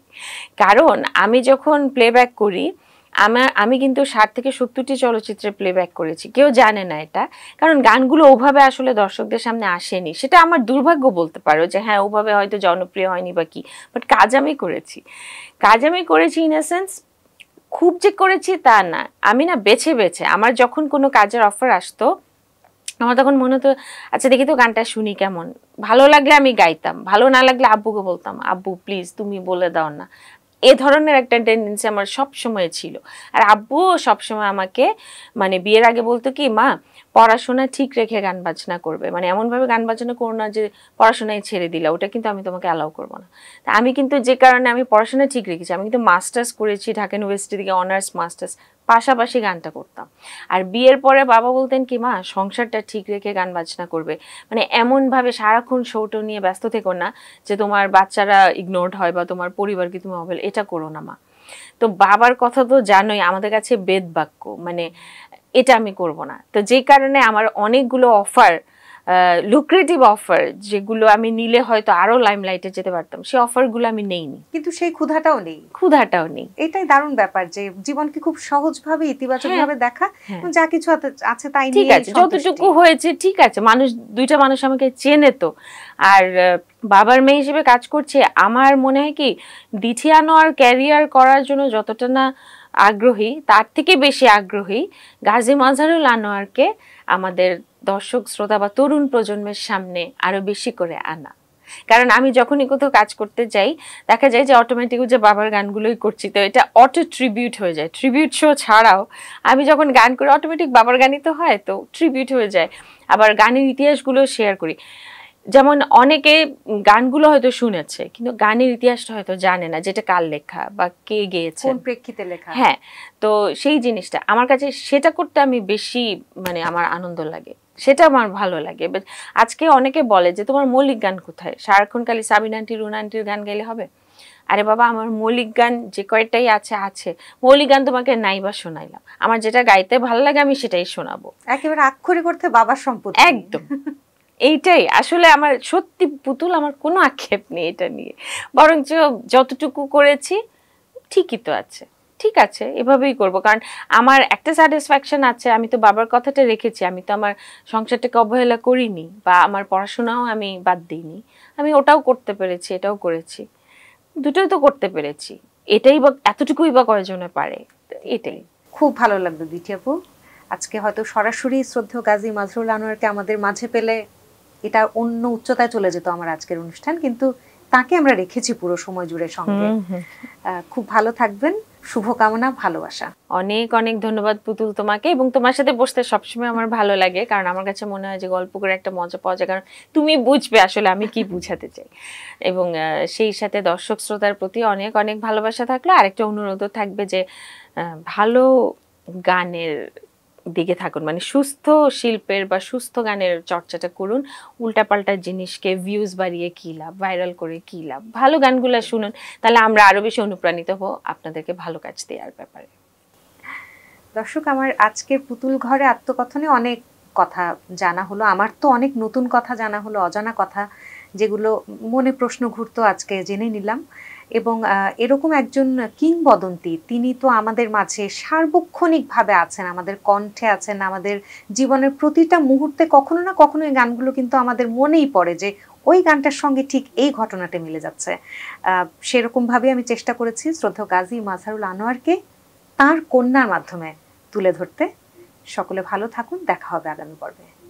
কারণ আমি যখন প্লেব্যাক করি, আমার, আমি কিন্তু ষাট থেকে সত্তরটি চলচ্চিত্রে প্লেব্যাক করেছি। কেউ জানে না এটা। কারণ গানগুলো ওভাবে আসলে দর্শকদের সামনে আসেনি। সেটা আমার দুর্ভাগ্য বলতে পারো যে হ্যাঁ ওভাবে হয়তো জনপ্রিয় হয়নি বা কি। বাট কাজ আমি করেছি। কাজ আমি করেছি ইন সেন্স খুব যে করেছি তা না। আমি না বেছে বেছে, আমার যখন কোনো কাজের অফার আসতো আমার তখন মনে হতো আচ্ছা দেখি তো গানটা শুনি কেমন। ভালো লাগলে আমি গাইতাম, ভালো না লাগলে আব্বুকে বলতাম, আব্বু প্লিজ তুমি বলে দাও না। এ ধরনের একটা টেন্ডেন্সি আমার সব সময় ছিল। আর আব্বুও সবসময় আমাকে মানে বিয়ের আগে বলতো কি, মা পড়াশোনা ঠিক রেখে গান বাজনা করবে। মানে এমনভাবে গান বাজনা করো না যে পড়াশোনায় ছেড়ে দিলা, ওটা কিন্তু আমি তোমাকে অ্যালাউ করব না। তা আমি কিন্তু যে কারণে আমি পড়াশোনা ঠিক রেখেছি, আমি কিন্তু মাস্টার্স করেছি ঢাকা ইউনিভার্সিটি থেকে, অনার্স, মাস্টার্স, পাশাপাশি গানটা করতাম। আর বিয়ের পরে বাবা বলতেন কি, মা, সংসারটা ঠিক রেখে গান বাজনা করবে। মানে এমনভাবে সারাক্ষণ শোটো নিয়ে ব্যস্ত থেকো না যে তোমার বাচ্চারা ইগনোরড হয় বা তোমার পরিবারকে তুমি অবহেলা, এটা করো না, মা। তো বাবার কথা তো জানোই, আমাদের কাছে বেদ বাক্য মানে এটা আমি করব না। তো যে কারণে আমার অনেকগুলো অফার লুক্রেটিভ অফার যেগুলো আমি নিলে হয়তো আরও লাইমলাইটে যেতে পারতাম সেই অফারগুলো আমি নেইনি। কিন্তু সেই ক্ষুধাটাও নেই। ক্ষুধাটাও নেই। এটাই দারুণ ব্যাপার যে জীবনকে খুব সহজভাবে ইতিবাচক ভাবে দেখা হ্যাঁ। যা কিছু আছে- তাই ঠিক আছে যতটুকু হয়েছে ঠিক আছে। মানুষ দুইটা মানুষ আমাকে চেনে তো। আর বাবার মেয়ে হিসেবে কাজ করছে। আমার মনে হয় কি দিঠিয়ানো আর ক্যারিয়ার করার জন্য যতটা না আগ্রহী, তার থেকে বেশি আগ্রহী গাজী মাজহারুল আনোয়ারকে আমাদের দর্শক, শ্রোতা বা তরুণ প্রজন্মের সামনে আরও বেশি করে আনা। কারণ আমি যখনই কোথাও কাজ করতে যাই, দেখা যায় যে অটোমেটিক যে বাবার গানগুলোই করছি, তো এটা অটো ট্রিবিউট হয়ে যায়। ট্রিবিউট শো ছাড়াও আমি যখন গান করি অটোমেটিক বাবার গানই তো হয়, তো ট্রিবিউট হয়ে যায়। আবার গানের ইতিহাসগুলো শেয়ার করি। যেমন অনেকে গানগুলো হয়তো শুনেছে কিন্তু গানের ইতিহাসটা হয়তো জানে না যেটা কার লেখা বা কে গেয়েছে। কোন প্রেক্ষিতে লেখা? হ্যাঁ তো সেই জিনিসটা আমার কাছে সেটা করতে আমি বেশি মানে আমার আনন্দ লাগে। সেটা আমার ভালো লাগে। আজকে অনেকে বলে যে তোমার মৌলিক গান কোথায়? সারাক্ষণ খালি সাবিন আন্টি রুনা আন্টির গান গাইলে হবে? আরে বাবা আমার মৌলিক গান যে কয়টাই আছে আছে। মৌলিক গান তোমাকে নাই বা শোনাইলাম। আমার যেটা গাইতে ভালো লাগে আমি সেটাই শোনাবো। একেবারে আক্ষরিক করতে বাবার সম্পত্তি। একদম। এইটাই। আসলে আমার সত্যি পুতুল আমার কোনো আক্ষেপ নেই এটা নিয়ে। বরঞ্চ যতটুকু করেছি, ঠিকই তো আছে। ঠিক আছে, এভাবেই করব। কারণ আমার একটা স্যাটিসফ্যাকশন আছে, আমি তো বাবার কথাটা রেখেছি, আমি তো আমার সংসারটাকে অবহেলা করিনি বা আমার পড়াশোনাও আমি বাদ দিইনি। আমি ওটাও করতে পেরেছি, এটাও করেছি। দুটোই তো করতে পেরেছি। এটাই বা, এতটুকুই বা কয়জনে পারে? এটাই। খুব ভালো লাগল দিটি আপু আজকে হয়তো সরাসরি শ্রদ্ধেয় গাজী মাজরুল আনোয়ারকে আমাদের মাঝে পেলে এটা অন্য উচ্চতায় চলে যেত আমার আজকের অনুষ্ঠান কিন্তু তাকে আমরা রেখেছি পুরো সময় জুড়ে সঙ্গে। খুব ভালো থাকবেন শুভকামনা ভালোবাসা। অনেক অনেক ধন্যবাদ পুতুল তোমাকে এবং তোমার সাথে বসতে সবসময় আমার ভালো লাগে কারণ আমার কাছে মনে হয় যে গল্প করে একটা মজা পাওয়া যায় কারণ তুমি বুঝবে আসলে আমি কি বুঝাতে চাই। এবং সেই সাথে দর্শক শ্রোতার প্রতি অনেক অনেক ভালোবাসা থাকল। আরেকটা অনুরোধও থাকবে যে ভালো গানের দিকে থাকুন। মানে সুস্থ শিল্পের বা সুস্থ গানের চর্চাটা করুন। উল্টাপাল্টা জিনিসকে ভিউজ বাড়িয়ে কী লাভ? ভাইরাল করে কী লাভ? ভালো গানগুলো শুনুন, তাহলে আমরা আরও বেশি অনুপ্রাণিত হব আপনাদেরকে ভালো কাজ দেওয়ার ব্যাপারে। দর্শক, আমার আজকের পুতুল ঘরে আত্মকথনে অনেক কথা জানা হলো। আমার তো অনেক নতুন কথা জানা হলো, অজানা কথা, যেগুলো মনে প্রশ্ন ঘুরতো আজকে জেনে নিলাম। এবং এরকম একজন কিংবদন্তি, তিনি তো আমাদের মাঝে সার্বক্ষণিকভাবে আছেন, আমাদের কণ্ঠে আছেন, আমাদের জীবনের প্রতিটা মুহূর্তে কখনো না কখনো এই গানগুলো কিন্তু আমাদের মনেই পড়ে যে ওই গানটার সঙ্গে ঠিক এই ঘটনাটা মিলে যাচ্ছে। সেরকমভাবে আমি চেষ্টা করেছি শ্রদ্ধা গাজী মাজহারুল আনোয়ারকে তার কন্যার মাধ্যমে তুলে ধরতে। সকলে ভালো থাকুন, দেখা হবে আগামী পর্বে।